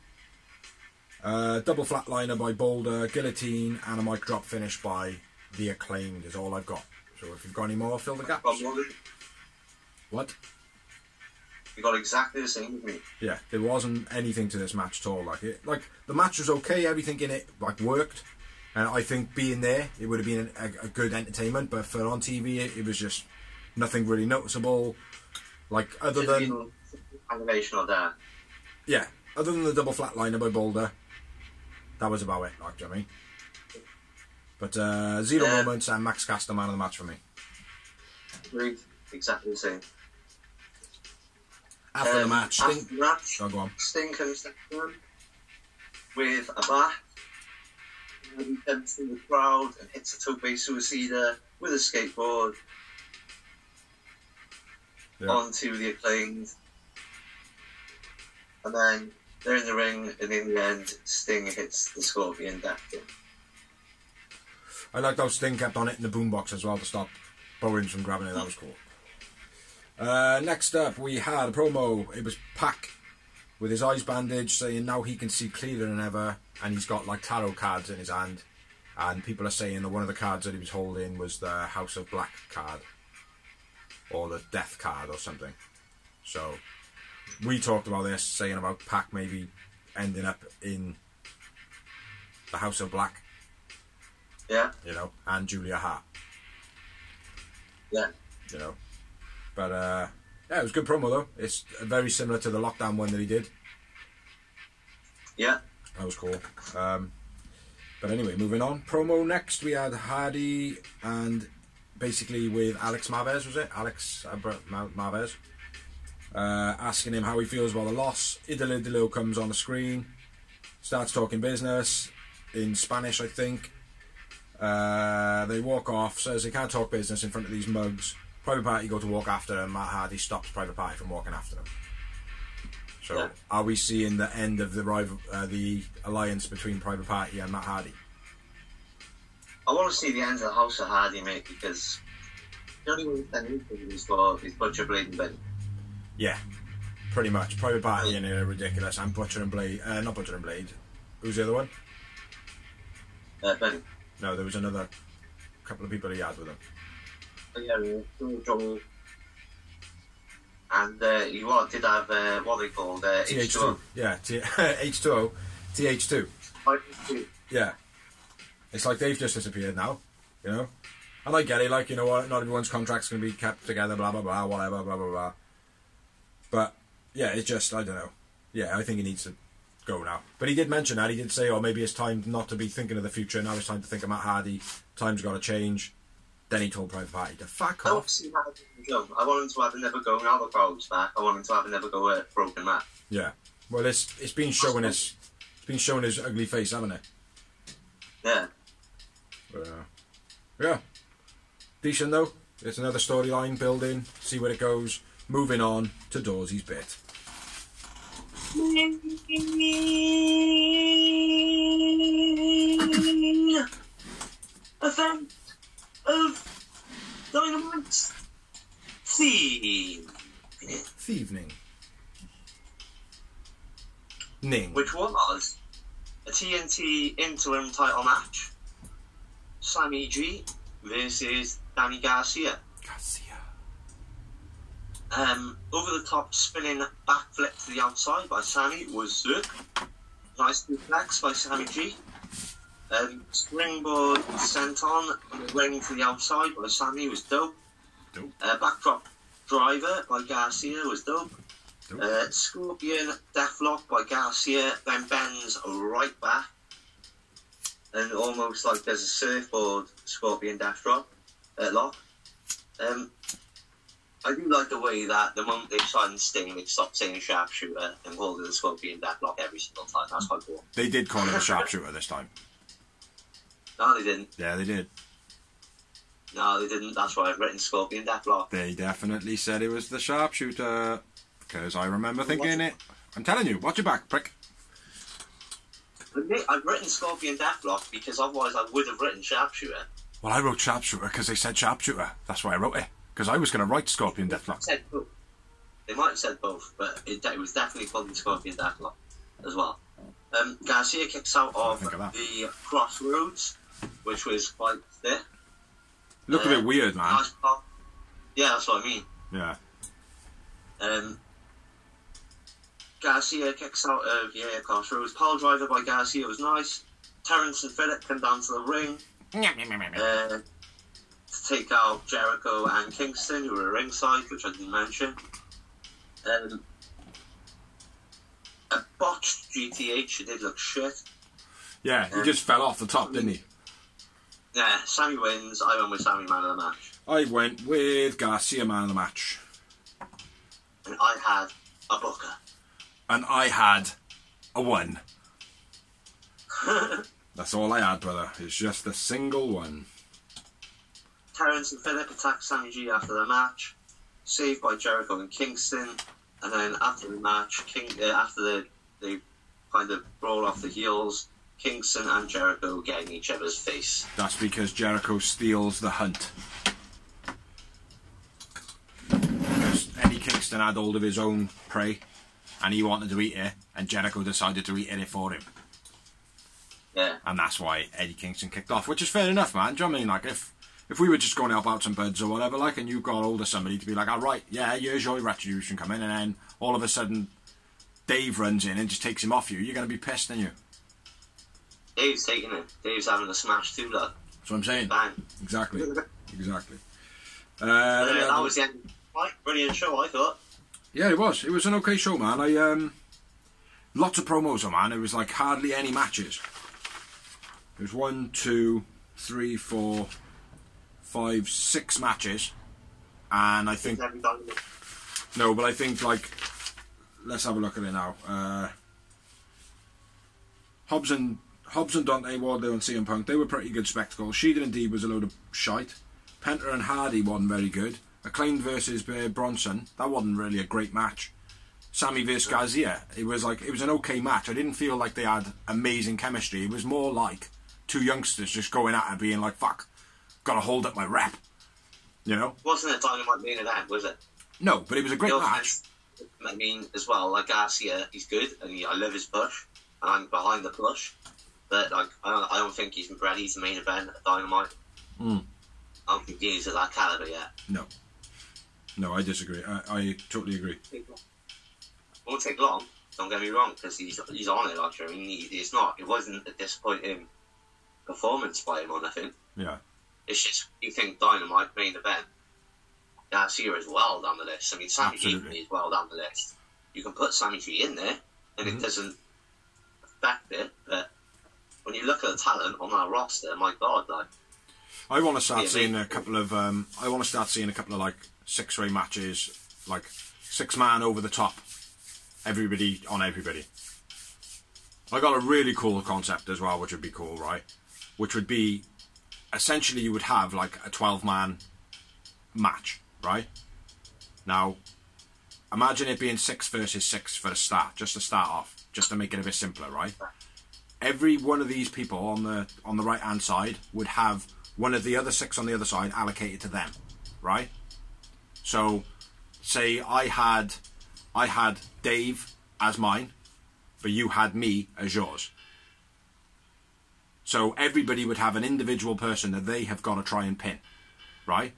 Uh, double flatliner by Boulder, guillotine, and a mic drop finish by The Acclaimed is all I've got. So if you've got any more, fill the gaps. What? you got exactly the same with me. Yeah, there wasn't anything to this match at all. Like it, like the match was okay. Everything in it like worked, and I think being there, it would have been a, a good entertainment. But for on TV, it, it was just nothing really noticeable. Like other than Elevation or Dark. yeah, other than the double flatliner by Boulder, that was about it. Like, do you know I mean? But uh, zero Yeah. moments and Max Caster man of the match for me. Agreed. Exactly the same. After the Um, match, After match, Oh, go on. Sting comes down with a bat. And he comes through the crowd and hits a tope suicida with a skateboard Yeah. onto the acclaimed. And then they're in the ring, and in the end, Sting hits the Scorpion kick. I liked how Sting kept on hitting the boombox as well to stop Bowens from grabbing it. That was cool. Uh, next up, we had a promo. It was Pac with his eyes bandaged, saying now he can see clearer than ever, and he's got like tarot cards in his hand. And people are saying that one of the cards that he was holding was the House of Black card, or the Death card, or something. So we talked about this, saying about Pac maybe ending up in the House of Black Yeah, you know, and Julia Hart, yeah. you know. But uh, yeah, it was a good promo though. It's very similar to the lockdown one that he did. Yeah, That was cool. Um, but anyway, moving on. Promo next, we had Hardy and basically with Alex Marvez, was it? Alex Abra- Ma- Marvez. Uh, asking him how he feels about the loss. Idolo comes on the screen, starts talking business in Spanish, I think. Uh, they walk off, says they can't talk business in front of these mugs. Private Party go to walk after them. Matt Hardy stops Private Party from walking after them. So, Yeah. are we seeing the end of the rival, uh, the alliance between Private Party and Matt Hardy? I want to see the end of the House of Hardy, mate, because the only way one that anything is for is Butcher Blade and Benny. Yeah, pretty much. Private Party and uh, ridiculous. And Butcher and Blade. Uh, not Butcher and Blade. Who's the other one? Uh, Benny. No, there was another couple of people he had with him. But yeah, Joel. And uh, you what, did have, uh, what they called, uh, TH2. Yeah, T- H2O. TH2. H2O. Yeah. It's like they've just disappeared now, you know? And I get it, like, you know what, not everyone's contract's going to be kept together, blah, blah, blah, whatever, blah, blah, blah. But, yeah, it's just, I don't know. Yeah, I think he needs to go now. But he did mention that. He did say, oh, maybe it's time not to be thinking of the future. Now it's time to think Matt Hardy. Time's got to change. Then he told Private Party to fuck I want off. to see Hardy go. I want him to have a never go now the crowd's back. I want him to have another go at Broken Matt. Yeah. Well, it's it's been showing his it's been showing his ugly face, haven't it? Yeah. But, uh, yeah. Decent though. It's another storyline building. See where it goes. Moving on to Dorsey's bit. <laughs> Of Dynamite theme. Thievening. Ning. which was a TNT interim title match. Sammy G versus Danny Garcia. Garcia. Um, over the top spinning backflip to the outside by Sammy was Zerk. Nice flex by Sammy G. Um, springboard sent on the ring to the outside by Sammy was dope. Dope. Uh, backdrop driver by Garcia was dope. Dope. Uh, Scorpion Deathlock by Garcia then bends right back. And almost like there's a surfboard Scorpion Death drop, uh, lock. Um, I do like the way that the moment they signed Sting, they stopped saying sharpshooter and called it a Scorpion Deathlock every single time. That's quite cool. They did call it a sharpshooter this time. No, they didn't. Yeah, they did. No, they didn't. That's why I've written Scorpion Deathlock. They definitely said it was the sharpshooter. Because I remember thinking it. I'm telling you, watch your back, prick. I've written Scorpion Deathlock because otherwise I would have written sharpshooter. Well, I wrote sharpshooter because they said sharpshooter. That's why I wrote it. Because I was going to write Scorpion Deathlock. said both. They might have said both, but it, it was definitely called the Scorpion Deathlock as well. Um, Garcia kicks out of of the crossroads, which was quite thick. Look a bit weird, man. Nice pop. Yeah, that's what I mean. Yeah. Um, Garcia kicks out of yeah crossroads. Pile driver by Garcia It was nice. Terence and Phillip come down to the ring uh, to take out Jericho and Kingston, who were ringside, which I didn't mention. Um, uh, botched GTH. It did look shit. Yeah, he just fell off the top, didn't he? Yeah, Sammy wins. I went with Sammy man of the match, I went with Garcia man of the match, and I had a Booker. and I had a one. <laughs> That's all I had, brother. It's just a single one. Terrence and Philip attack Sammy G after the match, saved by Jericho and Kingston, and then after the match, King uh, after the they kind of roll off the heels, Kingston and Jericho get in each other's face. That's because Jericho steals the hunt. Because Eddie Kingston had hold of his own prey, and he wanted to eat it, and Jericho decided to eat it for him. Yeah, and that's why Eddie Kingston kicked off, which is fair enough, man. Do you know what I mean? Like, if if we were just going to help out some buds or whatever, like, and you got hold of somebody to be like, all right, yeah, here's your retribution coming, and then all of a sudden Dave runs in and just takes him off you, you're going to be pissed, aren't you? Dave's taking it. Dave's having a smash too, though. That's what I'm saying. Bang. Exactly. <laughs> Exactly. Uh, Uh, then we had that was the end. Right, brilliant show, I thought. Yeah, it was. It was an okay show, man. I um, lots of promos, oh, man. It was like hardly any matches. It was one, two, three, four, five, six matches, and I think no, but I think like let's have a look at it now. Uh, Hobbs and Hobbs and Dante Wardlow and CM Punk they were pretty good spectacles. Sheegan and Deeb was a load of shite. Penta and Hardy wasn't very good. Acclaimed versus uh, Bronson that wasn't really a great match. Sammy versus Garcia it was like it was an okay match. I didn't feel like they had amazing chemistry. It was more like two youngsters just going at it, being like "fuck, gotta hold up my rep," you know. Wasn't it Dynamite main event, was it? No, but it was a great match. I mean, as well, like Garcia, he's good, and he, I love his push, and I'm behind the push. But like, I don't, I don't think he's ready to main event at Dynamite. Mm. I'm confused think he's at that caliber yet. No. No, I disagree. I, I totally agree. Won't take long. Don't get me wrong, because he's he's on it. Like, I mean, he, it's not. It wasn't a disappointing performance by him or nothing. Yeah. It's just you think Dynamite main event. Garcia is well down the list. I mean, Sammy G Absolutely. is well down the list. You can put Sammy G in there, and Mhm. it doesn't affect it. But when you look at the talent on our roster, my God, like I want to start seeing a couple of. Um, I want to start seeing a couple of like six-way matches, like six man over the top, everybody on everybody. I got a really cool concept as well, which would be cool, right? Which would be essentially you would have like a twelve-man match, right? Now, imagine it being six versus six for the start, just to start off, just to make it a bit simpler, right? Every one of these people on the on the right hand side would have one of the other six on the other side allocated to them, right? So, say I had I had Dave as mine, but you had me as yours. So everybody would have an individual person that they have got to try and pin, right?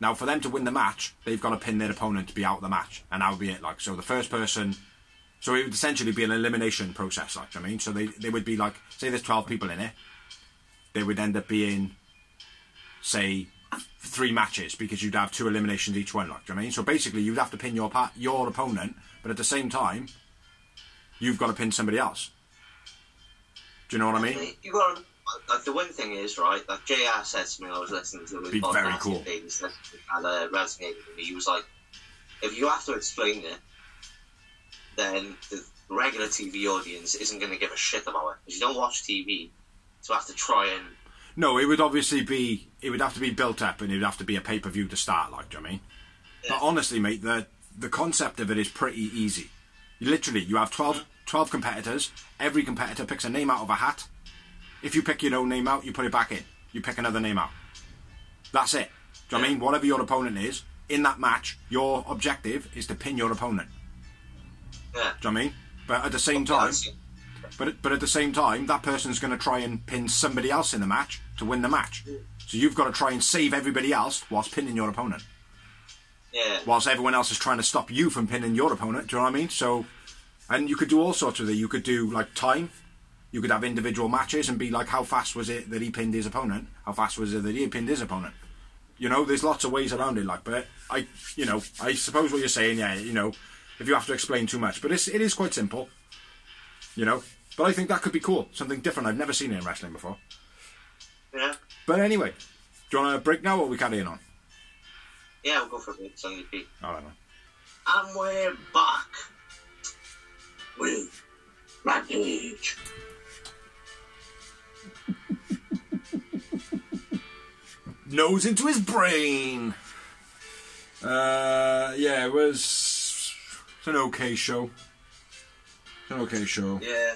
Now, for them to win the match, they've got to pin their opponent to be out of the match, and that would be it. Like, so the first person so it would essentially be an elimination process, like I mean. So they, they would be like, say there's 12 people in it, they would end up being, say, three matches because you'd have two eliminations each one, like I mean. So basically, you'd have to pin your pa- your opponent, but at the same time, you've got to pin somebody else. Do you know what I mean? you got like the one thing is right. Like Jr. said to me, I was listening to his Be very podcast cool. things that and uh, resonated with me. He was like, if you have to explain it, then the regular TV audience isn't going to give a shit about it because you don't watch TV to have to try and No, it would obviously be, it would have to be built up, and it would have to be a pay per view to start, like do you know what I mean. But honestly, mate, the the concept of it is pretty easy. Literally, you have 12, 12 competitors. Every competitor picks a name out of a hat. If you pick your own name out, you put it back in. You pick another name out. That's it. Do you know what I mean? Whatever your opponent is, in that match, your objective is to pin your opponent. Yeah. Do you know what I mean? But at the same time, but but at the same time, that person's going to try and pin somebody else in the match to win the match. So you've got to try and save everybody else whilst pinning your opponent, Yeah, whilst everyone else is trying to stop you from pinning your opponent. Do you know what I mean? So, and you could do all sorts of it. You could do like time. You could have individual matches and be like, how fast was it that he pinned his opponent? How fast was it that he pinned his opponent? You know, there's lots of ways around it. Like, but I, you know, I suppose what you're saying, yeah, you know, if you have to explain too much, but it's it is quite simple. You know, but I think that could be cool. Something different. I've never seen it in wrestling before. Yeah. But anyway, do you want to break now, or we carrying on? Yeah, we'll go for a bit. So you All right, man. And we're back with Rampage. <laughs> nose into his brain. Uh, yeah, it was it's an okay show. It's an okay show. Yeah.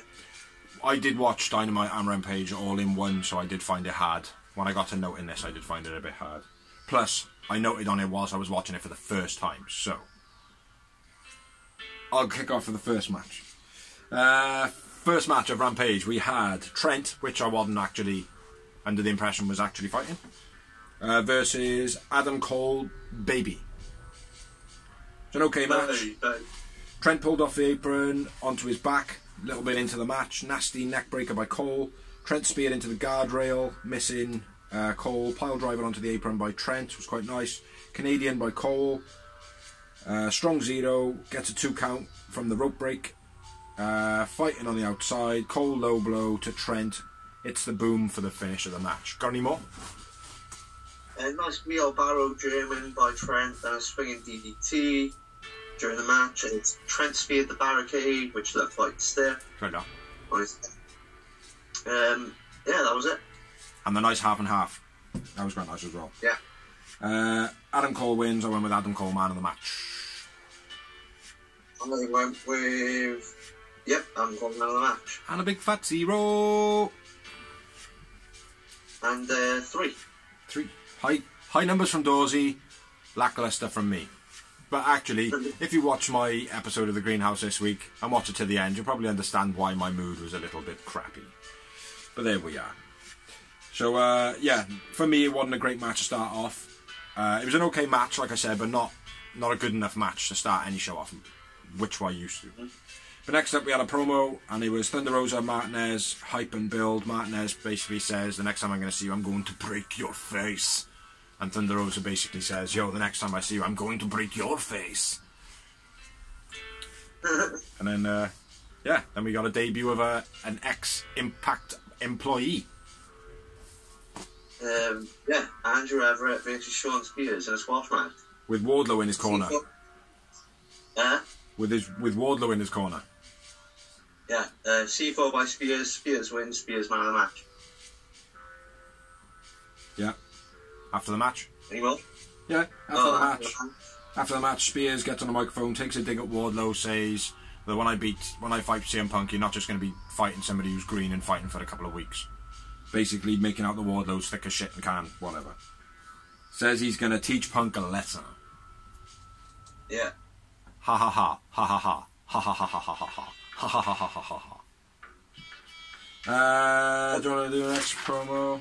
I did watch Dynamite and Rampage all in one, so I did find it hard. When I got to noting this, I did find it a bit hard. Plus, I noted on it whilst I was watching it for the first time, so I'll kick off for the first match. Uh, first match of Rampage, we had Trent, which I wasn't actually under the impression was actually fighting, uh, versus Adam Cole, Baby. It's an okay match. Trent pulled off the apron onto his back, a little bit into the match. Nasty neckbreaker by Cole. Trent speared into the guardrail, missing uh, Cole. Pile driver onto the apron by Trent was quite nice. Canadian by Cole. Uh, strong zero gets a two count from the rope break. Uh, fighting on the outside. Cole low blow to Trent. It's the boom for the finish of the match. Got any more? A nice wheelbarrow German by Trent and a swinging DDT during the match. And it's Trent speared the barricade, which looked like stiff. Right. Nice. Um, yeah, that was it. And the nice half and half. That was quite nice as well. Yeah. Uh, Adam Cole wins. I went with Adam Cole, man of the match. I went with. Yep, I'm going man of the match. And a big fat zero. And uh, three. Three. High, high numbers from Dorsey, lackluster from me. But actually, if you watch my episode of The Greenhouse this week and watch it to the end, you'll probably understand why my mood was a little bit crappy. But there we are. So, uh, yeah, for me, it wasn't a great match to start off. Uh, it was an okay match, like I said, but not not a good enough match to start any show off, which I used to. But next up, we had a promo, and it was Thunder Rosa, Martinez, hype and build. Martinez basically says, The next time I'm going to see you, I'm going to break your face. And Thunder Rosa basically says, Yo, the next time I see you, I'm going to break your face. <laughs> and then, uh, yeah, then we got a debut of a, an ex Impact employee. Um, yeah, Andrew Everett versus Shawn Spears in a squash match. With Wardlow in his corner. Uh, With his with Wardlow in his corner. yeah, uh, C4 by Spears. Spears wins. Spears man of the match. Yeah. After the match. Any more? Yeah, after Oh, the match. the. After the match, Spears gets on the microphone, takes a dig at Wardlow, says that when I beat, when I fight CM Punk, you're not just going to be fighting somebody who's green and fighting for a couple of weeks. Basically, making out the Wardlow's thick as shit and can, whatever. Says he's going to teach Punk a lesson. Yeah. Ha ha ha, ha ha ha, ha ha ha ha ha ha ha, ha ha ha ha ha ha ha. Uh, do you want to do the next promo?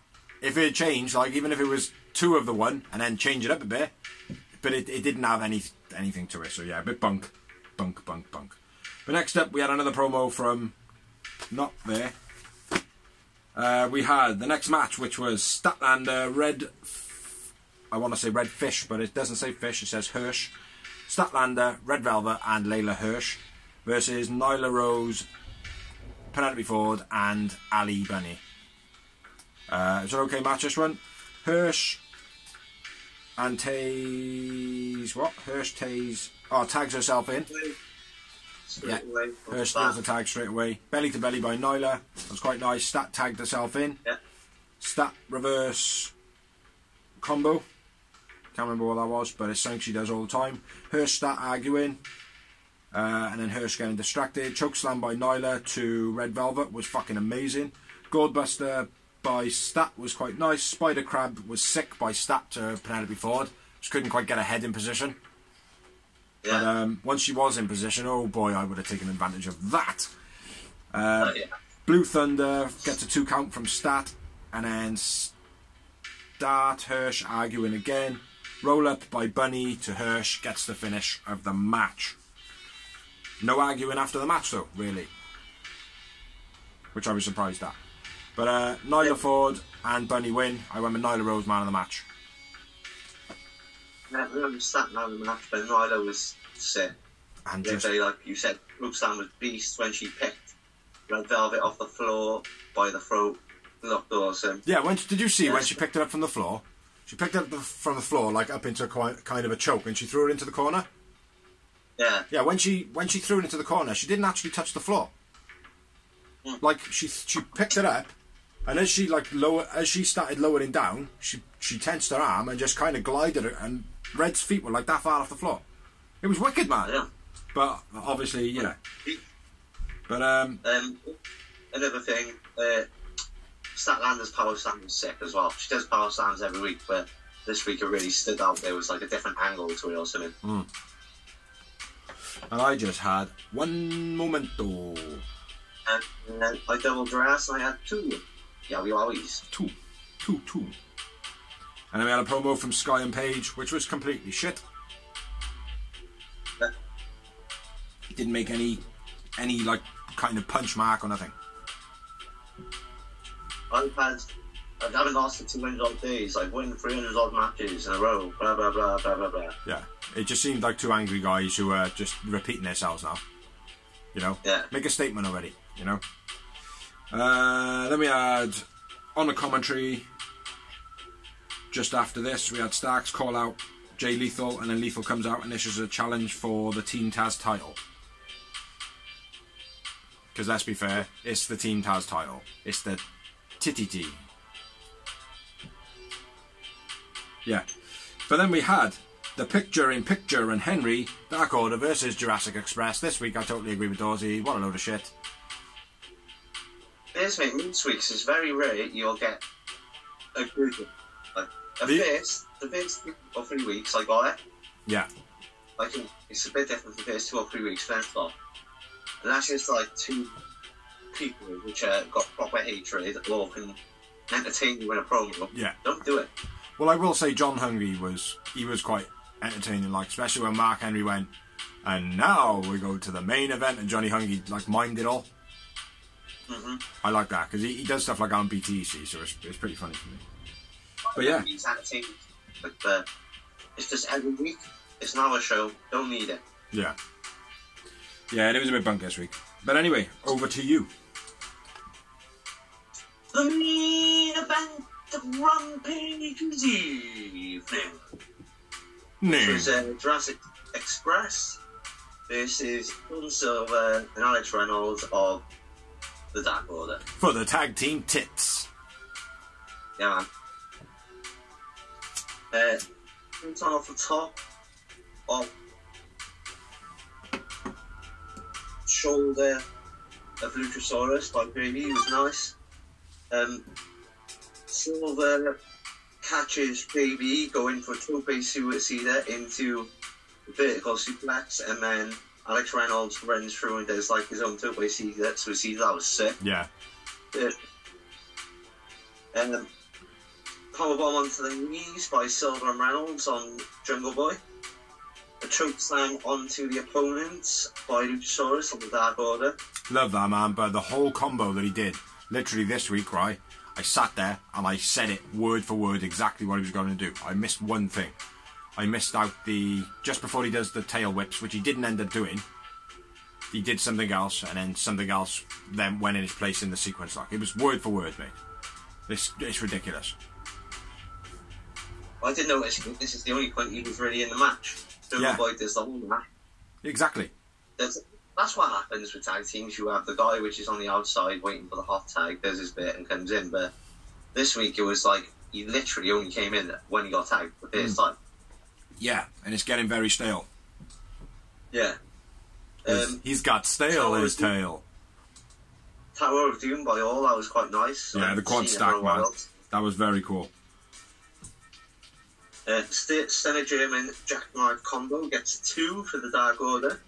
If it changed, like even if it was two of the one, and then change it up a bit, but it, it didn't have any anything to it. So yeah, a bit bunk, bunk, bunk, bunk. But next up, we had another promo from not there. Uh, we had the next match, which was Statlander Red. I want to say Red Fish, but it doesn't say fish. It says Hirsch. Statlander, Red Velvet, and Leyla Hirsch versus Nyla Rose, Penelope Ford, and Allie Bunny. Uh, it's an okay match. This one, Hirsch and Taze. What? Hirsch Taze. Oh, tags herself in. Straight Yeah. away from steals the tag straight away. Belly to belly by Nyla. That was quite nice. Stat tagged herself in. Yeah. Stat reverse combo. Can't remember what that was, but it's something she does all the time. Hirsch stat arguing. Uh, and then Hirsch getting distracted. Choke slam by Nyla to Red Velvet was fucking amazing. Goldbuster by Stat was quite nice. Spider Crab was sick by Stat to Penelope Ford. Just couldn't quite get her head in position. But Yeah. um, once she was in position, oh boy, I would have taken advantage of that. Uh, yeah. Blue Thunder gets a two count from Stat, and then Start Hirsch arguing again. Roll up by Bunny to Hirsch gets the finish of the match. No arguing after the match though, really, which I was surprised at. But uh, Nyla Ford and Bunny win. I went with Nyla Rose man of the match. Yeah, I understand now the match, but Nyla was sick. And Yeah, just very like you said, Roxanne was beast when she picked Red Velvet off the floor by the throat. Looked awesome. Yeah, when did you see when she picked it up from the floor? She picked it up from the floor, like up into a kind of a choke, and she threw it into the corner. Yeah, Yeah, when she when she threw it into the corner, she didn't actually touch the floor. Hmm. Like she she picked it up, and as she like lower as she started lowering down, she she tensed her arm and just kind of glided it, and Red's feet were like that far off the floor. It was wicked, man. yeah. But obviously, yeah. But um, Um, another thing, uh, Statlander's power slam was sick as well. She does power slams every week, but this week it really stood out. There was like a different angle to it or something. and I just had one momento, And, and then I doubled her ass and I had two Yowie Wowies. two, two, two. And then we had a promo from Sky and Page, which was completely shit. Yeah. didn't make any any like kind of punch mark or nothing. I've had, I haven't lost for 200 odd days. I've won 300 odd matches in a row. Blah blah blah blah blah blah. Yeah, it just seemed like two angry guys who were just repeating themselves now. You know, Yeah. make a statement already. You know. Uh, then we had on the commentary. Just after this, we had Starks call out Jay Lethal, and then Lethal comes out and issues a challenge for the Team Taz title. Because let's be fair, it's the Team Taz title. It's the Titty TTT. Yeah. But then we had the picture in picture and Henry, Dark Order versus Jurassic Express. This week I totally agree with Dorsey. What a load of shit. This mate, this week's is very rare you'll get a good one. Like, the The- first, the first two or three weeks I got it. Yeah. I think it's a bit different the first two or three weeks first off. And that's just like two people which uh, got proper hatred or can entertain you in a promo. Yeah. Don't do it. Well, I will say John Hungry was he was quite entertaining, like especially when Mark Henry went. And now we go to the main event, and Johnny Hungry like mimed it all. Hmm I like that because he, he does stuff like on BTC, so it's, it's pretty funny for me. But yeah. It's entertaining. But uh, it's just every week. It's not a show. Don't need it. Yeah. Yeah, and it was a bit bunk this week. But anyway, over to you. The main event of Rampage this evening. was uh, Jurassic Express versus Silver and Alex Reynolds of the Dark Order. For the tag team tits. Yeah, man. Uh, it's off the top of shoulder of Luchasaurus by Baby was nice. Um, Silver catches Baby going for a tope suicida into the vertical suplex, and then Alex Reynolds runs through and does like his own. Suicida that so see that was sick. Yeah. Uh, um, powerbomb onto the knees by Silver and Reynolds on Jungle Boy. A choke slam onto the opponents by Luchasaurus on the Dark Order. Love that man, but the whole combo that he did, literally this week, right? I sat there and I said it word for word exactly what he was going to do. I missed one thing. I missed out the just before he does the tail whips, which he didn't end up doing. He did something else, and then something else then went in his place in the sequence. Like it was word for word, mate. This it's ridiculous. I didn't notice this is the only point he was really in the match. Jungle Yeah. Boy does the whole match. Exactly. There's, that's what happens with tag teams. You have the guy which is on the outside waiting for the hot tag, does his bit and comes in. But this week it was like he literally only came in when he got tagged the first hmm. time. Yeah, and it's getting very stale. Yeah. He's- Um, he's got stale in his tail. Tower of Doom by all, that was quite nice. Yeah, the quad stack, man. That was very cool. Uh, St- German Jack Knight combo gets two for the Dark Order.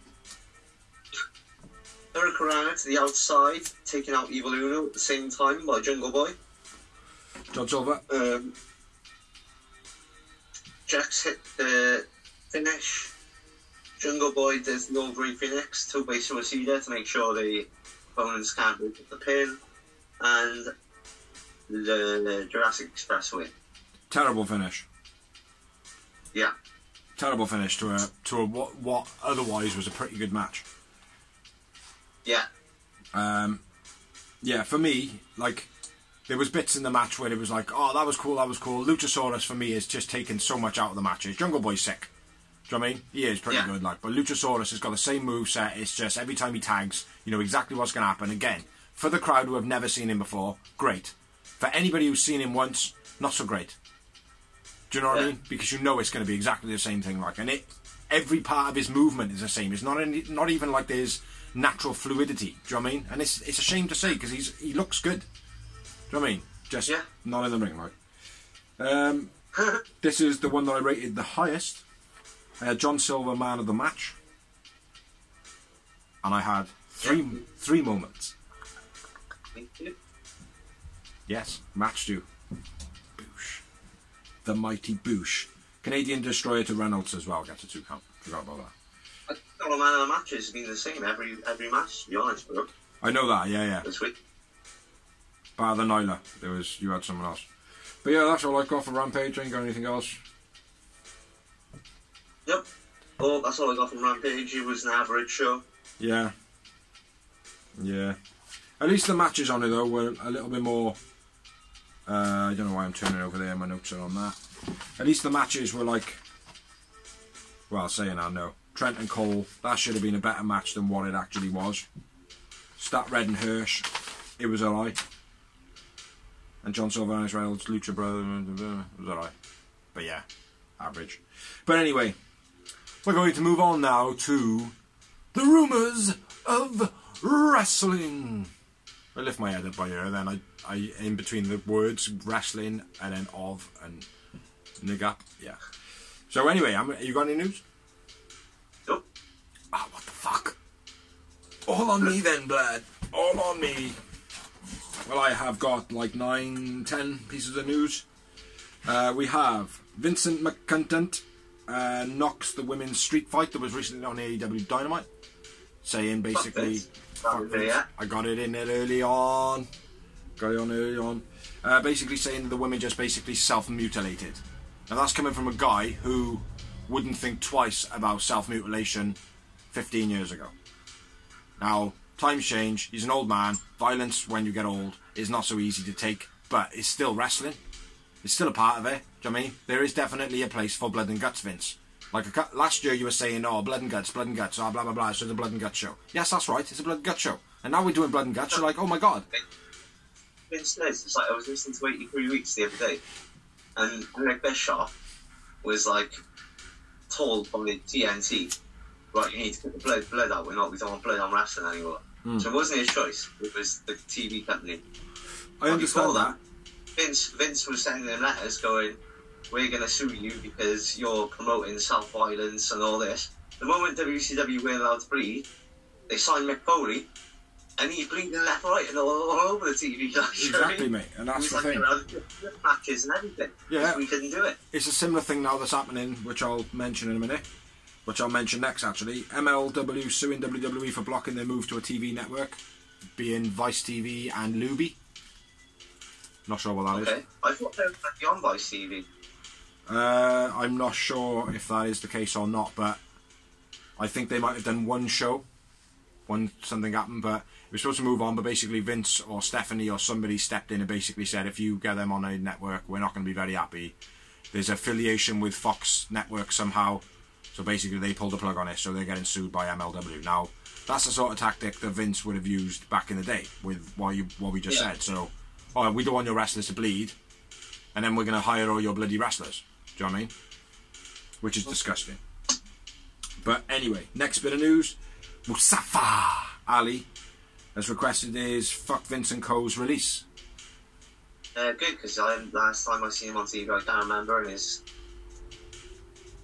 Hurricane to the outside, taking out Evil Uno at the same time by Jungle Boy. John Silver. Um, Jax hit the finish. Jungle Boy does the Wolverine Phoenix tope Suicida to make sure the opponents can't break the pin. And the Jurassic Express win. Terrible finish. Yeah. Terrible finish to a to a what what otherwise was a pretty good match. Yeah. Um, yeah, for me, like there was bits in the match where it was like, oh, that was cool, that was cool. Luchasaurus for me is just taking so much out of the matches. Jungle Boy's sick. Do you know what I mean? He is pretty Yeah. good, like, but Luchasaurus has got the same move set. It's just every time he tags, you know exactly what's going to happen. Again, for the crowd who have never seen him before, great. For anybody who's seen him once, not so great. Do you know what I mean? Because you know it's going to be exactly the same thing, like, and it every part of his movement is the same. It's not any, not even like there's natural fluidity. Do you know what I mean? And it's it's a shame to say because he's he looks good. Do you know what I mean? Just Yeah. not in the ring, like. Um, <laughs> this is the one that I rated the highest. Uh, John Silver, man of the match, and I had three three moments. Thank you. Yes, matched you. Boosh. The mighty Boosh. Canadian Destroyer to Reynolds as well. Gets a two count. Forgot about that. I think all the man of the matches have been the same every every match, to be honest, bro, I know that. Yeah, yeah. this week. Bar the Nyla. There was you had someone else. But yeah, that's all I got for Rampage. Ain't got anything else. Yep. Well, that's all I got from Rampage. It was an average show. Yeah. Yeah. At least the matches on it though were a little bit more. Uh, I don't know why I'm turning over there. My notes are on that. At least the matches were like. Well, saying I know Trent and Cole. That should have been a better match than what it actually was. Stat Red and Hirsch. It was alright. And John his Reynolds, Lucha Brothers. It was alright. But yeah, average. But anyway, we're going to move on now to the rumours of wrestling. I lift my head up by here, then I, I in between the words wrestling and then of and nigga. Yeah. So anyway, I'm, you got any news? Nope. Ah, what the fuck? All on me then, blood. All on me. Well, I have got like nine, ten pieces of news. Uh, we have Vincent McContent uh, knocks the women's street fight that was recently on AEW Dynamite, saying basically, fuck That was Vince. it, yeah. I got it in there early on. Got it on early on. Uh, basically saying that the women just basically self-mutilated. Now that's coming from a guy who wouldn't think twice about self-mutilation 15 years ago. Now, times change. He's an old man. Violence when you get old is not so easy to take, but it's still wrestling. It's still a part of it. Do you know I mean? There is definitely a place for blood and guts, Vince. Like a, last year, you were saying, "Oh, blood and guts, blood and guts, oh, blah blah blah." So the blood and guts show. Yes, that's right. It's a blood and guts show. And now we're doing blood and guts. You're like, "Oh my god." Vince says, it's like I was listening to 83 Weeks the other day, and Eric Bischoff was like told by TNT, right, you need to put the blood, blood out, we're not, we don't want blood on wrestling anymore. Mm. So it wasn't his choice, it was the TV company. I understand before that. Vince, Vince was sending them letters going, we're going to sue you because you're promoting self-violence and all this. The moment WCW weren't allowed to bleed, they signed Mick Foley, and he's bleeding left, right, and all, all over the TV. Like, you know Exactly, mate. And that's He the like, thing. the matches and everything. Yeah. we couldn't do it. It's a similar thing now that's happening, which I'll mention in a minute. Which I'll mention next, actually. MLW suing WWE for blocking their move to a TV network, being Vice TV and Luby. Not sure what that is. Okay, I thought they were going on Vice TV. Uh, I'm not sure if that is the case or not, but I think they might have done one show, when something happened, but it was supposed to move on. But basically, Vince or Stephanie or somebody stepped in and basically said, if you get them on a network, we're not going to be very happy. There's affiliation with Fox Network somehow, so basically they pulled the plug on it, so they're getting sued by MLW. Now, that's the sort of tactic that Vince would have used back in the day with what you what we just Yeah. said. So, oh, we don't want your wrestlers to bleed, and then we're going to hire all your bloody wrestlers. Do you know what I mean? Which is disgusting. But anyway, next bit of news Mustafa Ali has requested his Fuck Vincent Co's release. Uh, good, because last time I seen him on TV, I can't remember, and his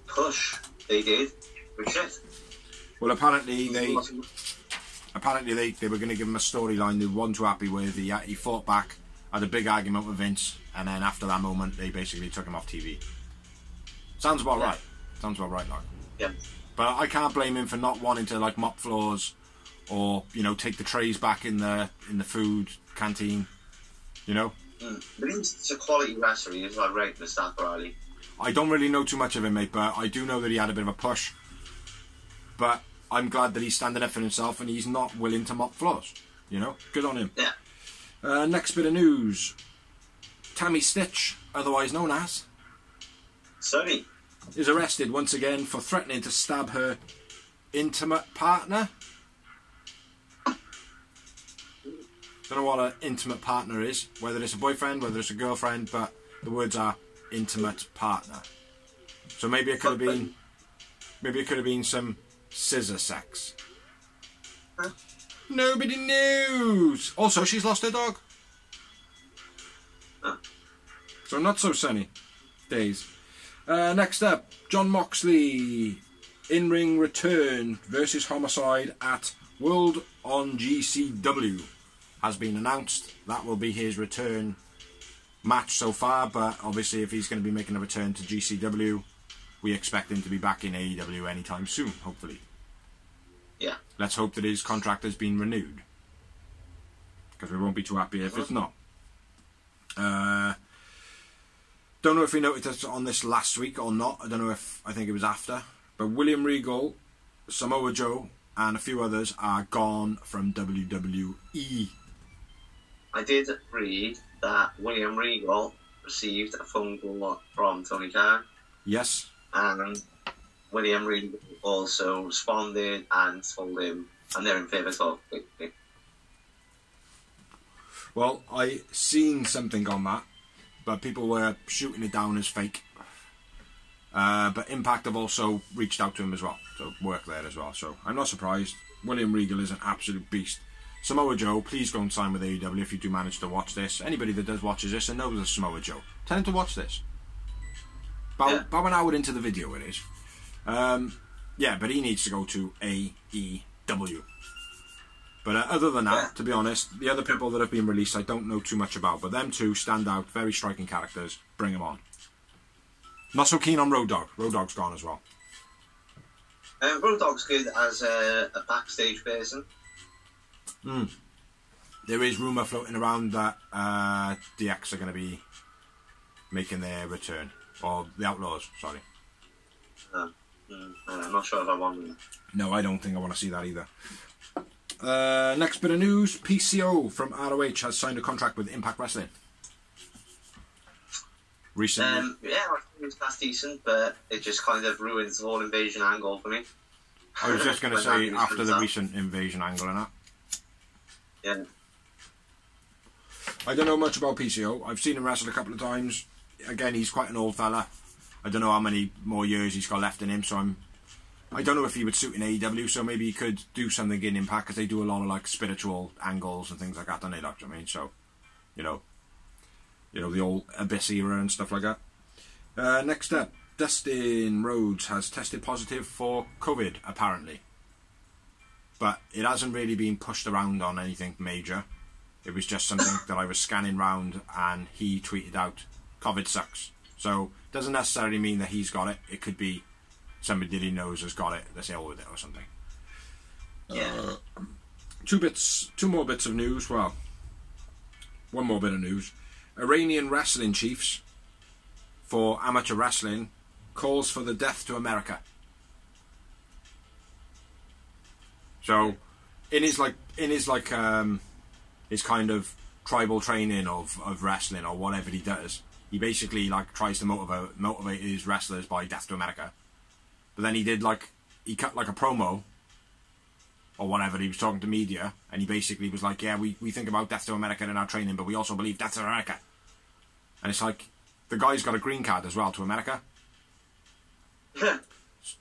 push they did which is. Well, apparently they apparently they, they were going to give him a storyline they weren't too happy with. He, he fought back, had a big argument with Vince, and then after that moment, they basically took him off TV. Sounds about Yeah. right. Sounds about right, like. Yeah. But I can't blame him for not wanting to like mop floors, or you know take the trays back in the in the food canteen. You know, Mm. But he's a quality wrestler. He's like the staff Riley. I don't really know too much of him, mate, but I do know that he had a bit of a push. But I'm glad that he's standing up for himself and he's not willing to mop floors. You know, good on him. Yeah. Uh, next bit of news: Tammy Sytch, otherwise known as, Sorry. is arrested once again for threatening to stab her intimate partner. Don't know what an intimate partner is, whether it's a boyfriend, whether it's a girlfriend, but the words are intimate partner. So maybe it could have been, maybe it could have been some scissor sex. Huh? Nobody knows. Also, she's lost her dog. Huh. So not so sunny days. Uh, next up, Jon Moxley in ring return versus Homicide at World on GCW has been announced. That will be his return match so far, but obviously, if he's going to be making a return to GCW, we expect him to be back in AEW anytime soon, hopefully. Yeah. Let's hope that his contract has been renewed. Because we won't be too happy if it's not. Uh, don't know if we noticed this on this last week or not. I don't know if I think it was after. But William Regal, Samoa Joe, and a few others are gone from WWE. I did read that William Regal received a phone call from Tony Khan, Yes, and William Regal also responded and told him, and they're in favour of. Well, I seen something on that, but people were shooting it down as fake. Uh, but Impact have also reached out to him as well, so work there as well. So I'm not surprised. William Regal is an absolute beast. Samoa Joe, please go and sign with AEW if you do manage to watch this. Anybody that does watches this and knows a Samoa Joe, tell him to watch this. About, Yeah. about an hour into the video, it is. Um, yeah, but he needs to go to AEW. But uh, other than that, to be honest, the other people that have been released, I don't know too much about. But them two stand out, very striking characters. Bring them on. Not so keen on Road Dogg. Road Dogg's gone as well. Um, Road Dogg's good as a, a backstage person. There is rumour floating around that uh, DX are going to be making their return. Or the Outlaws, sorry. Um, mm, I'm not sure if I want them. No, I don't think I want to see that either. Uh, next bit of news PCO from ROH has signed a contract with Impact Wrestling. Recently. Um, yeah, I think that's decent, but it just kind of ruins the whole invasion angle for me. I was just going <laughs> to say, after the recent invasion angle and that. Yeah. I don't know much about PCO. I've seen him wrestle a couple of times. Again, he's quite an old fella. I don't know how many more years he's got left in him, so I'm. I don't know if he would suit in AEW, so maybe he could do something in Impact because they do a lot of like spiritual angles and things like that, don't they? Like, I mean, so you know, you know the old Abyss era and stuff like that. Uh, next up, Dustin Rhodes has tested positive for COVID, apparently, but it hasn't really been pushed around on anything major. It was just something <laughs> that I was scanning round and he tweeted out, COVID sucks. So, doesn't necessarily mean that he's got it. It could be somebody that he knows has got it, that's ill with it or something. Yeah. Uh, two bits, two more bits of news. Well, one more bit of news. Iranian wrestling chiefs for amateur wrestling calls for the death to America. So, in his like, in his like, um, his kind of tribal training of, of wrestling or whatever he does, he basically like tries to motivate motivate his wrestlers by death to America. But then he did like he cut like a promo or whatever. He was talking to media, and he basically was like, "Yeah, we, we think about death to America in our training, but we also believe death to America." And it's like the guy's got a green card as well to America, <laughs>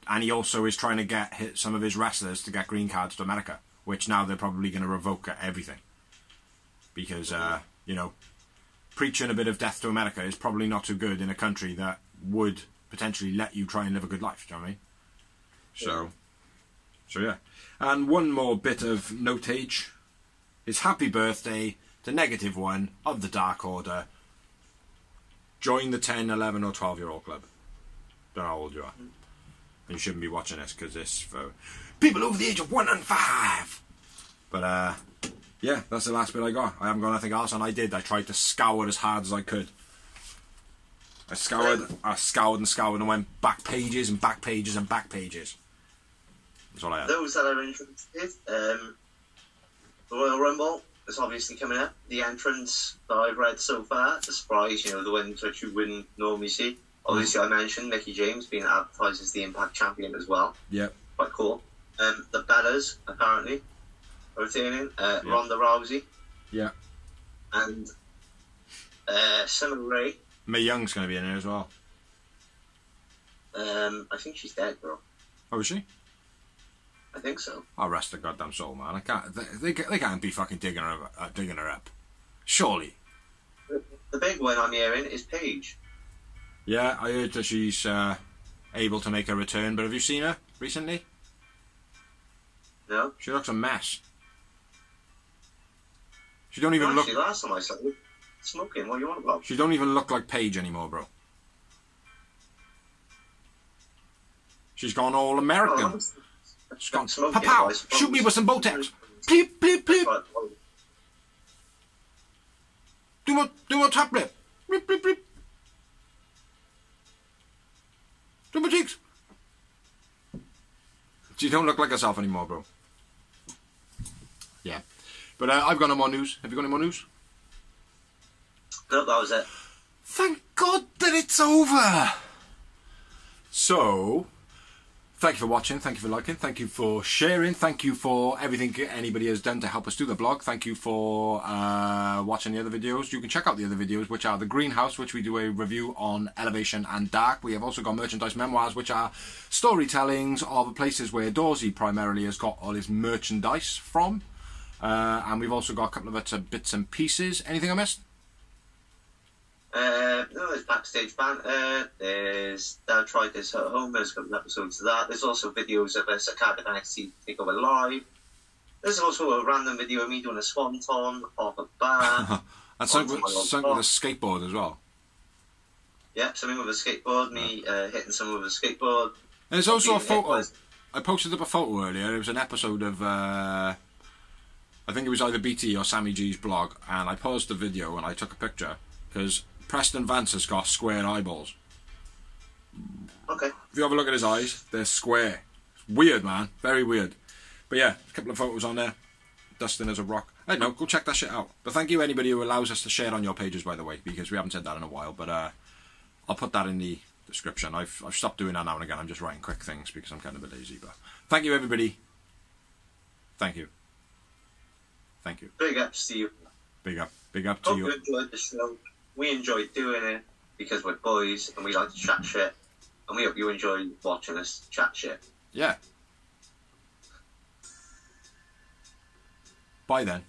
and he also is trying to get some of his wrestlers to get green cards to America, which now they're probably going to revoke everything because uh, you know preaching a bit of death to America is probably not too good in a country that would potentially let you try and live a good life. Do you know what I mean? So, so yeah. And one more bit of notage is happy birthday to negative one of the Dark Order. Join the 10, 11, or 12 year old club. Don't know how old you are. And you shouldn't be watching this because it's for people over the age of one and five. But uh, yeah, that's the last bit I got. I haven't got anything else, and I did. I tried to scour as hard as I could. I scoured, I scoured and scoured and went back pages and back pages and back pages. That's all I had. Those that are interested, um, the Royal Rumble is obviously coming up. The entrance that I've read so far, the surprise, you know, the ones which you wouldn't normally see. Obviously, I mentioned Mickie James being advertised as the Impact Champion as well. Yep. Quite cool. Um, the Bellas, apparently, are returning. Uh, Yeah. Ronda Rousey Yeah. and uh, Summer Rae. Mae Young's going to be in there as well. Um, I think she's dead, bro. Oh, is she? I think so. Oh, rest her goddamn soul, man. I can't. They, they, they can't be fucking digging her, up- uh, digging her up. Surely. The big one I'm hearing is Paige. Yeah, I heard that she's uh, able to make a return, but have you seen her recently? No? She looks a mess. She don't even look. Actually, last time I saw her, smoking. What do you want about? She don't even look like Paige anymore, bro. She's gone all American. She's gone. Smoking, Pow! Shoot me with some Botox. Pleep, pleep, pleep. Do more, do more top lip. Blip, blip, blip. Do my cheeks. She don't look like herself anymore, bro. Yeah. But uh, I've got no more news. Have you got any more news? no, that was it. Thank God that it's over. So, thank you for watching. Thank you for liking. Thank you for sharing. Thank you for everything anybody has done to help us do the blog. Thank you for uh, watching the other videos. You can check out the other videos, which are the Greenhouse, which we do a review on Elevation and Dark. We have also got merchandise memoirs, which are storytellings of the places where Dorsey primarily has got all his merchandise from. Uh, and we've also got a couple of other bits and pieces. Anything I missed? Uh, there's backstage banter. There's Dad tried this at home. There's a couple of episodes of that. There's also videos of us at Cardiff NXT Takeover Live. There's also a random video of me doing a swanton off a bar. <laughs> And something with, Onto my own something with a skateboard as well. yep, something with a skateboard. Me uh, hitting someone with a skateboard. And there's also a photo. I posted up a photo earlier. It was an episode of, uh, I think it was either BT or Sammy G's blog, and I paused the video and I took a picture because Preston Vance has got square eyeballs. Okay. If you have a look at his eyes, they're square. It's weird, man. Very weird. But yeah, a couple of photos on there. Dustin as a rock. I don't know. Go check that shit out. But thank you anybody who allows us to share on your pages, by the way, because we haven't said that in a while. But uh, I'll put that in the description. I've I've stopped doing that now and again. I'm just writing quick things because I'm kind of a lazy. But thank you, everybody. Thank you. Thank you. Big up, to you. Big up. Big up to Hope you. you enjoyed the show. We enjoyed doing it because we're boys and we like to chat shit. And we hope you enjoy watching us chat shit. Yeah. Bye then.